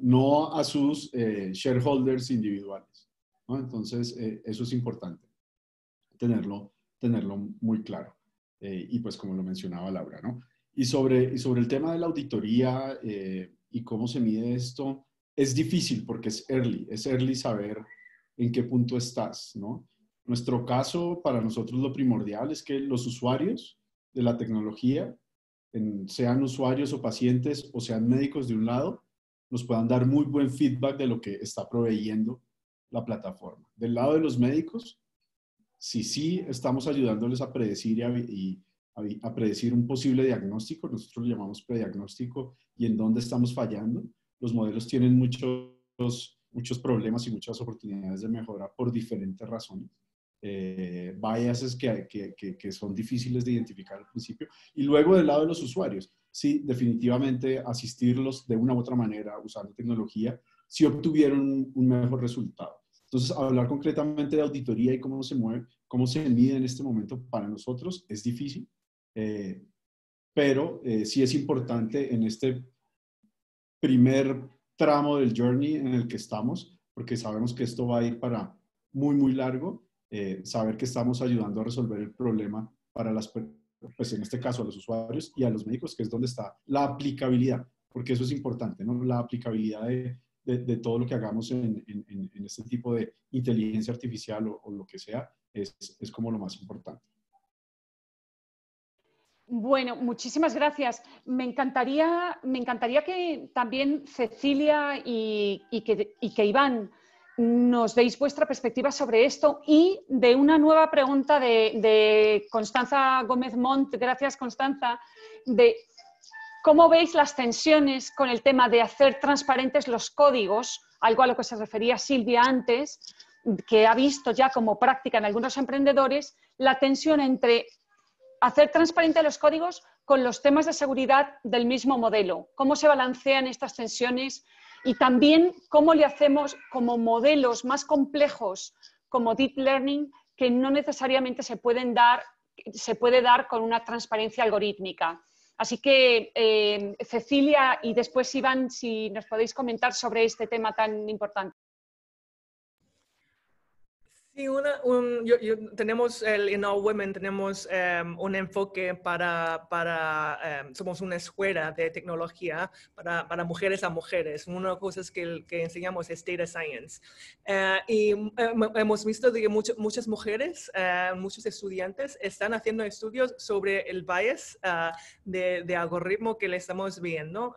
no a sus shareholders individuales, ¿no? Entonces, eso es importante, tenerlo, tenerlo muy claro. y pues como lo mencionaba Laura, ¿no? Y sobre, y sobre el tema de la auditoría, y cómo se mide esto, es difícil porque es early, es early saber en qué punto estás, ¿no? Nuestro caso, para nosotros lo primordial es que los usuarios de la tecnología, sean usuarios o pacientes o sean médicos de un lado, nos puedan dar muy buen feedback de lo que está proveyendo la plataforma. Del lado de los médicos, si sí estamos ayudándoles a predecir y, a, predecir un posible diagnóstico, nosotros lo llamamos prediagnóstico, y en dónde estamos fallando. Los modelos tienen muchos, muchos problemas y muchas oportunidades de mejora por diferentes razones. Eh, biases que, que, que, son difíciles de identificar al principio. Y luego del lado de los usuarios, sí, definitivamente asistirlos de una u otra manera usando tecnología, si obtuvieron un mejor resultado. Entonces, hablar concretamente de auditoría y cómo se mueve, cómo se mide en este momento para nosotros es difícil, eh, pero eh, sí es importante en este primer tramo del journey en el que estamos, porque sabemos que esto va a ir para muy, muy largo, eh, saber que estamos ayudando a resolver el problema para las, pues en este caso a los usuarios y a los médicos, que es donde está la aplicabilidad, porque eso es importante, ¿no? La aplicabilidad de, de, todo lo que hagamos en, en, este tipo de inteligencia artificial o, o lo que sea, es, es como lo más importante. Bueno, muchísimas gracias. Me encantaría, me encantaría que también Cecilia y, que, Iván nos deis vuestra perspectiva sobre esto y de una nueva pregunta de, Constanza Gómez Montt. Gracias, Constanza. De cómo veis las tensiones con el tema de hacer transparentes los códigos, algo a lo que se refería Silvia antes, que ha visto ya como práctica en algunos emprendedores, la tensión entre hacer transparente los códigos con los temas de seguridad del mismo modelo, cómo se balancean estas tensiones y también cómo le hacemos como modelos más complejos como deep learning que no necesariamente se pueden dar se puede dar con una transparencia algorítmica. Así que, eh, Cecilia y después Iván, si nos podéis comentar sobre este tema tan importante. Sí, una, tenemos el In All Women, tenemos em, un enfoque para, para em, somos una escuela de tecnología para, para, mujeres a mujeres. Una de las cosas que, que enseñamos es Data Science. Eh, y em, hemos visto que muchas mujeres, eh, muchos estudiantes están haciendo estudios sobre el bias ah, de, de, algoritmo que le estamos viendo.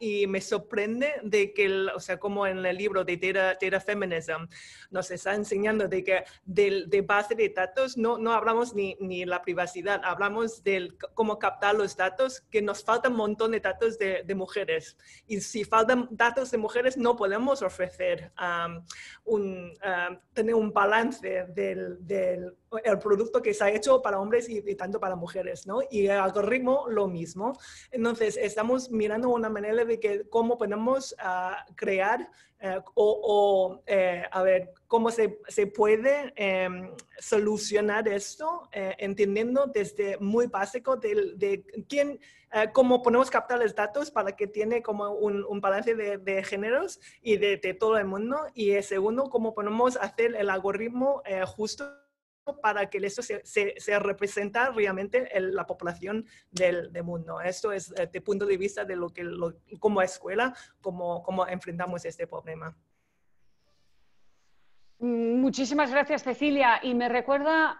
Y me sorprende de que, o sea, como en el libro de Data, Data Feminism, nos está enseñando de que de, base de datos no, no hablamos ni, ni la privacidad, hablamos de cómo captar los datos, que nos falta un montón de datos de, de mujeres. Y si faltan datos de mujeres, no podemos ofrecer un, tener un balance del, del el producto que se ha hecho para hombres y, tanto para mujeres, ¿no? Y el algoritmo lo mismo. Entonces, estamos mirando una manera de que cómo podemos ah, crear eh, o, eh, a ver, cómo se, se puede em, solucionar esto, eh, entendiendo desde muy básico de, de quién, cómo podemos captar los datos para que tiene como un, un balance de, de, géneros y de, de, todo el mundo. Y segundo, cómo podemos hacer el algoritmo justo para que esto se, se, representa realmente en la población del, mundo. Esto es el eh, punto de vista de lo que como escuela, cómo, cómo enfrentamos este problema. Muchísimas gracias, Cecilia. Y me recuerda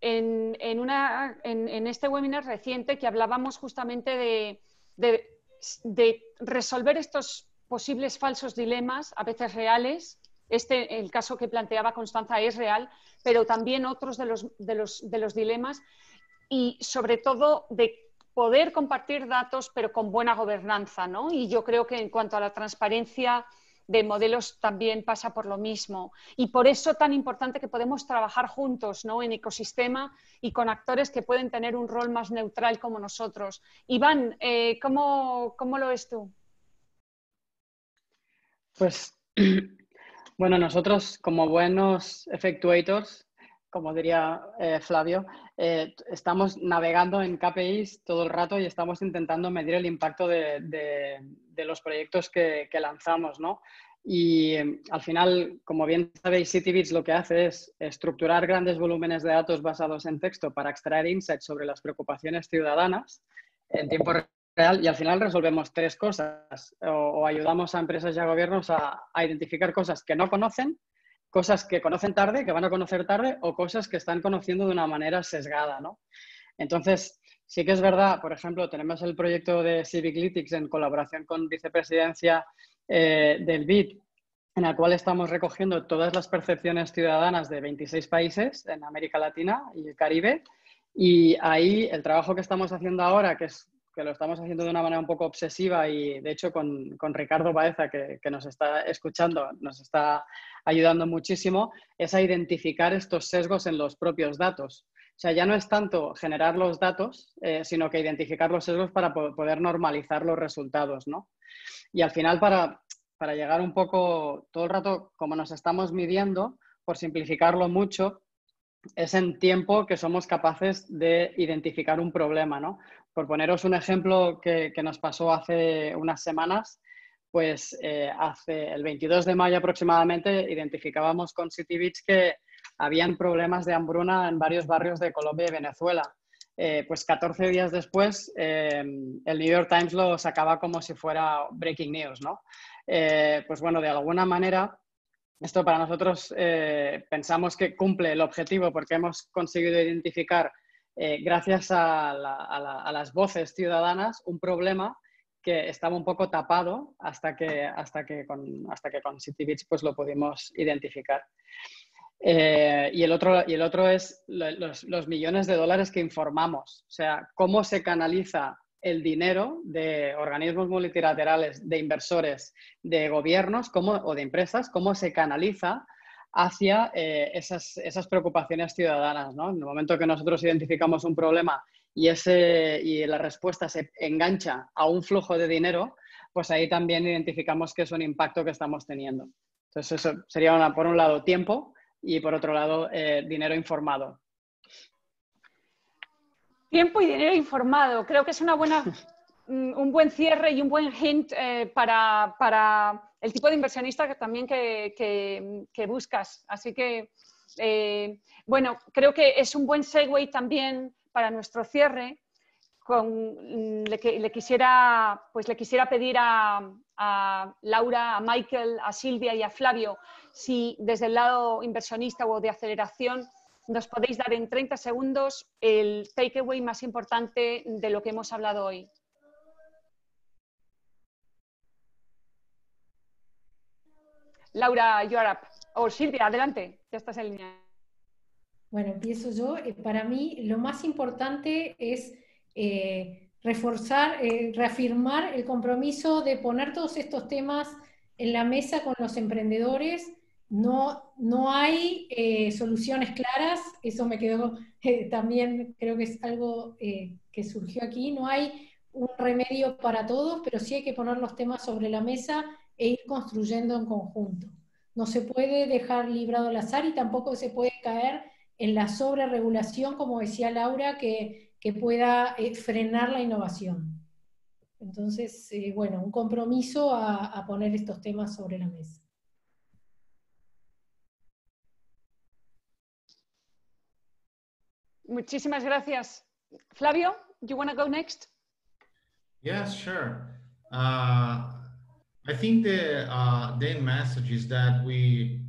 en, este webinar reciente que hablábamos justamente de resolver estos posibles falsos dilemas, a veces reales, Este, el caso que planteaba Constanza es real, pero también otros de los, de los, de los dilemas y sobre todo de poder compartir datos, pero con buena gobernanza, ¿no? Y yo creo que en cuanto a la transparencia de modelos también pasa por lo mismo. Y por eso tan importante que podemos trabajar juntos, ¿no? En ecosistema y con actores que pueden tener un rol más neutral como nosotros. Iván, eh, ¿cómo, ¿cómo lo ves tú? Pues, (clears throat) bueno, nosotros como buenos effectuators como diría eh, Flavio, eh, estamos navegando en KPIs todo el rato y estamos intentando medir el impacto de, los proyectos que, lanzamos, ¿no? Y al final, como bien sabéis, CityBits lo que hace es estructurar grandes volúmenes de datos basados en texto para extraer insights sobre las preocupaciones ciudadanas en tiempo real y al final resolvemos tres cosas o, ayudamos a empresas y a gobiernos a identificar cosas que no conocen, cosas que conocen tarde, que van a conocer tarde, o cosas que están conociendo de una manera sesgada, ¿no? Entonces, sí que es verdad, por ejemplo, tenemos el proyecto de Civic Lytics en colaboración con Vicepresidencia eh, del BID, en el cual estamos recogiendo todas las percepciones ciudadanas de 26 países en América Latina y el Caribe. Y ahí el trabajo que estamos haciendo ahora, que es que lo estamos haciendo de una manera un poco obsesiva y de hecho con, con Ricardo Baeza, que, que, nos está escuchando, nos está ayudando muchísimo, es a identificar estos sesgos en los propios datos. O sea, ya no es tanto generar los datos, eh, sino que identificar los sesgos para poder normalizar los resultados, ¿no? Y al final, para, para llegar un poco todo el rato, como nos estamos midiendo, por simplificarlo mucho, es en tiempo que somos capaces de identificar un problema, ¿no? Por poneros un ejemplo que, nos pasó hace unas semanas, pues eh, hace el 22 de mayo aproximadamente identificábamos con City Beach que habían problemas de hambruna en varios barrios de Colombia y Venezuela. Eh, pues 14 días después, eh, el New York Times lo sacaba como si fuera breaking news, ¿no? pues bueno, de alguna manera, esto para nosotros pensamos que cumple el objetivo porque hemos conseguido identificar eh, gracias a, las voces ciudadanas, un problema que estaba un poco tapado hasta que, hasta que, con, hasta que con pues, lo pudimos identificar. Eh, y, el otro, y el otro es los, millones de dólares que informamos, o sea, cómo se canaliza el dinero de organismos multilaterales, de inversores, de gobiernos cómo, o de empresas, cómo se canaliza hacia eh, esas, esas, preocupaciones ciudadanas. En el momento que nosotros identificamos un problema y, ese, y la respuesta se engancha a un flujo de dinero, pues ahí también identificamos que es un impacto que estamos teniendo. Entonces, eso sería una, por un lado tiempo y por otro lado eh, dinero informado. Tiempo y dinero informado. Creo que es una buena, (laughs) un buen cierre y un buen hint eh, para, para el tipo de inversionista que también que, buscas. Así que, eh, bueno, creo que es un buen segue también para nuestro cierre. Con, le, quisiera, pues le quisiera pedir a, Laura, a Michael, a Silvia y a Flavio si desde el lado inversionista o de aceleración nos podéis dar en 30 segundos el takeaway más importante de lo que hemos hablado hoy. Laura Yorap. O Silvia, adelante, ya estás en línea. Bueno, empiezo yo. Eh, para mí lo más importante es eh, reforzar, eh, reafirmar el compromiso de poner todos estos temas en la mesa con los emprendedores. No, no hay soluciones claras, eso me quedó también, creo que es algo que surgió aquí. No hay un remedio para todos, pero sí hay que poner los temas sobre la mesa e ir construyendo en conjunto. No se puede dejar librado al azar y tampoco se puede caer en la sobreregulación, como decía Laura, que, pueda eh, frenar la innovación. Entonces, eh, bueno, un compromiso a poner estos temas sobre la mesa. Muchísimas gracias. Flavio, you want to go next? Yes, sure. Uh, I think the uh, the message is that we,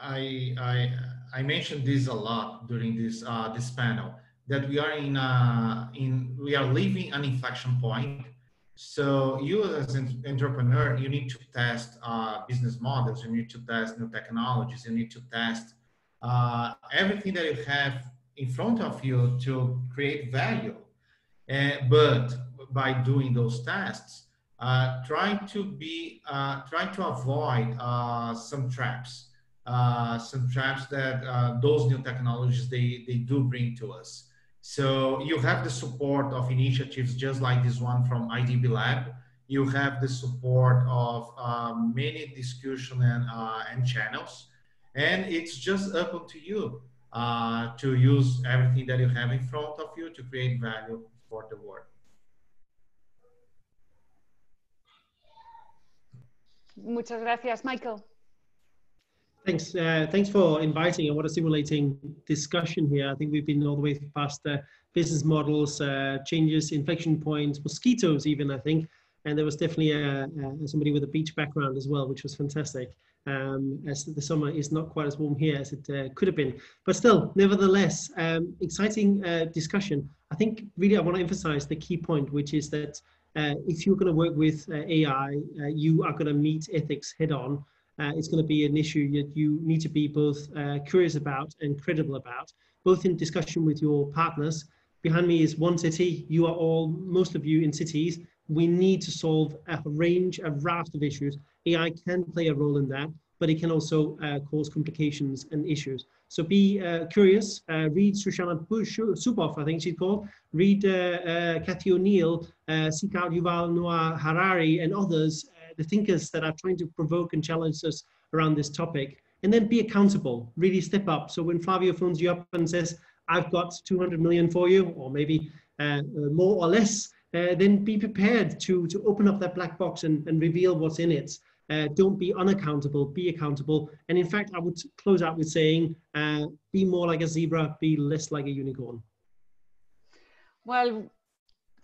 I, I, I mentioned this a lot during this uh, this panel that we are in a, in we are leaving an inflection point. So you as an entrepreneur, you need to test uh, business models, you need to test new technologies, you need to test uh, everything that you have in front of you to create value. Uh, but by doing those tests, uh, try to be, uh, try to avoid uh, some traps, uh, some traps that uh, those new technologies they, they do bring to us. So you have the support of initiatives just like this one from IDB Lab. You have the support of many discussion and, and channels. And it's just up to you uh, to use everything that you have in front of you to create value for the world. Muchas gracias, Michael. Thanks. Uh, thanks for inviting and what a stimulating discussion here. I think we've been all the way past uh, business models, uh, changes, inflection points, mosquitoes, even I think. And there was definitely a, a, somebody with a beach background as well, which was fantastic um, as the summer is not quite as warm here as it uh, could have been. But still, nevertheless, um, exciting uh, discussion. I think really I want to emphasize the key point, which is that uh, if you're going to work with uh, AI, uh, you are going to meet ethics head on. Uh, it's going to be an issue that you need to be both curious about and credible about, both in discussion with your partners. Behind me is one city. You are all, most of you in cities. We need to solve a range, a raft of issues AI can play a role in that, but it can also uh, cause complications and issues. So be uh, curious, uh, read Shoshana Zuboff, I think she's called, read uh, uh, Cathy O'Neil, uh, seek out Yuval Noah Harari and others, the thinkers that are trying to provoke and challenge us around this topic. And then be accountable, really step up. So when Flavio phones you up and says, I've got 200 million for you, or maybe more or less, then be prepared to, to open up that black box and, and reveal what's in it. Uh, don't be unaccountable, be accountable. And in fact, I would close out with saying, uh, be more like a zebra, be less like a unicorn. Well,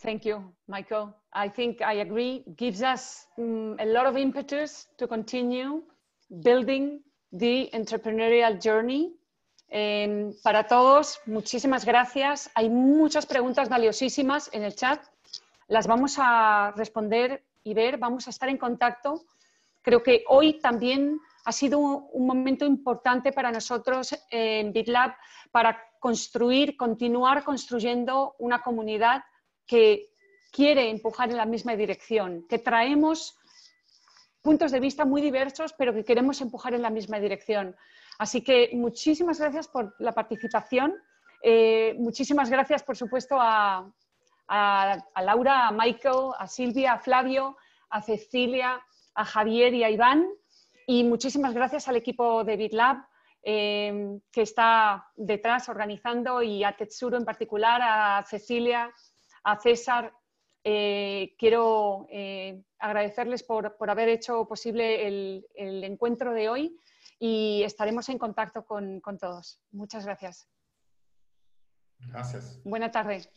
thank you, Michael. I think I agree. Gives us um, a lot of impetus to continue building the entrepreneurial journey. Para todos, muchísimas gracias. Hay muchas preguntas valiosísimas en el chat. Las vamos a responder y ver. Vamos a estar en contacto Creo que hoy también ha sido un momento importante para nosotros en BitLab para construir, continuar construyendo una comunidad que quiere empujar en la misma dirección, que traemos puntos de vista muy diversos, pero que queremos empujar en la misma dirección. Así que muchísimas gracias por la participación. Eh, muchísimas gracias, por supuesto, a, a Laura, a Michael, a Silvia, a Flavio, a Cecilia, a Javier y a Iván y muchísimas gracias al equipo de BitLab eh, que está detrás organizando y a Tetsuro en particular, a Cecilia, a César. Eh, quiero eh, agradecerles por, haber hecho posible el, encuentro de hoy y estaremos en contacto con, con todos. Muchas gracias. Gracias. Buena tarde.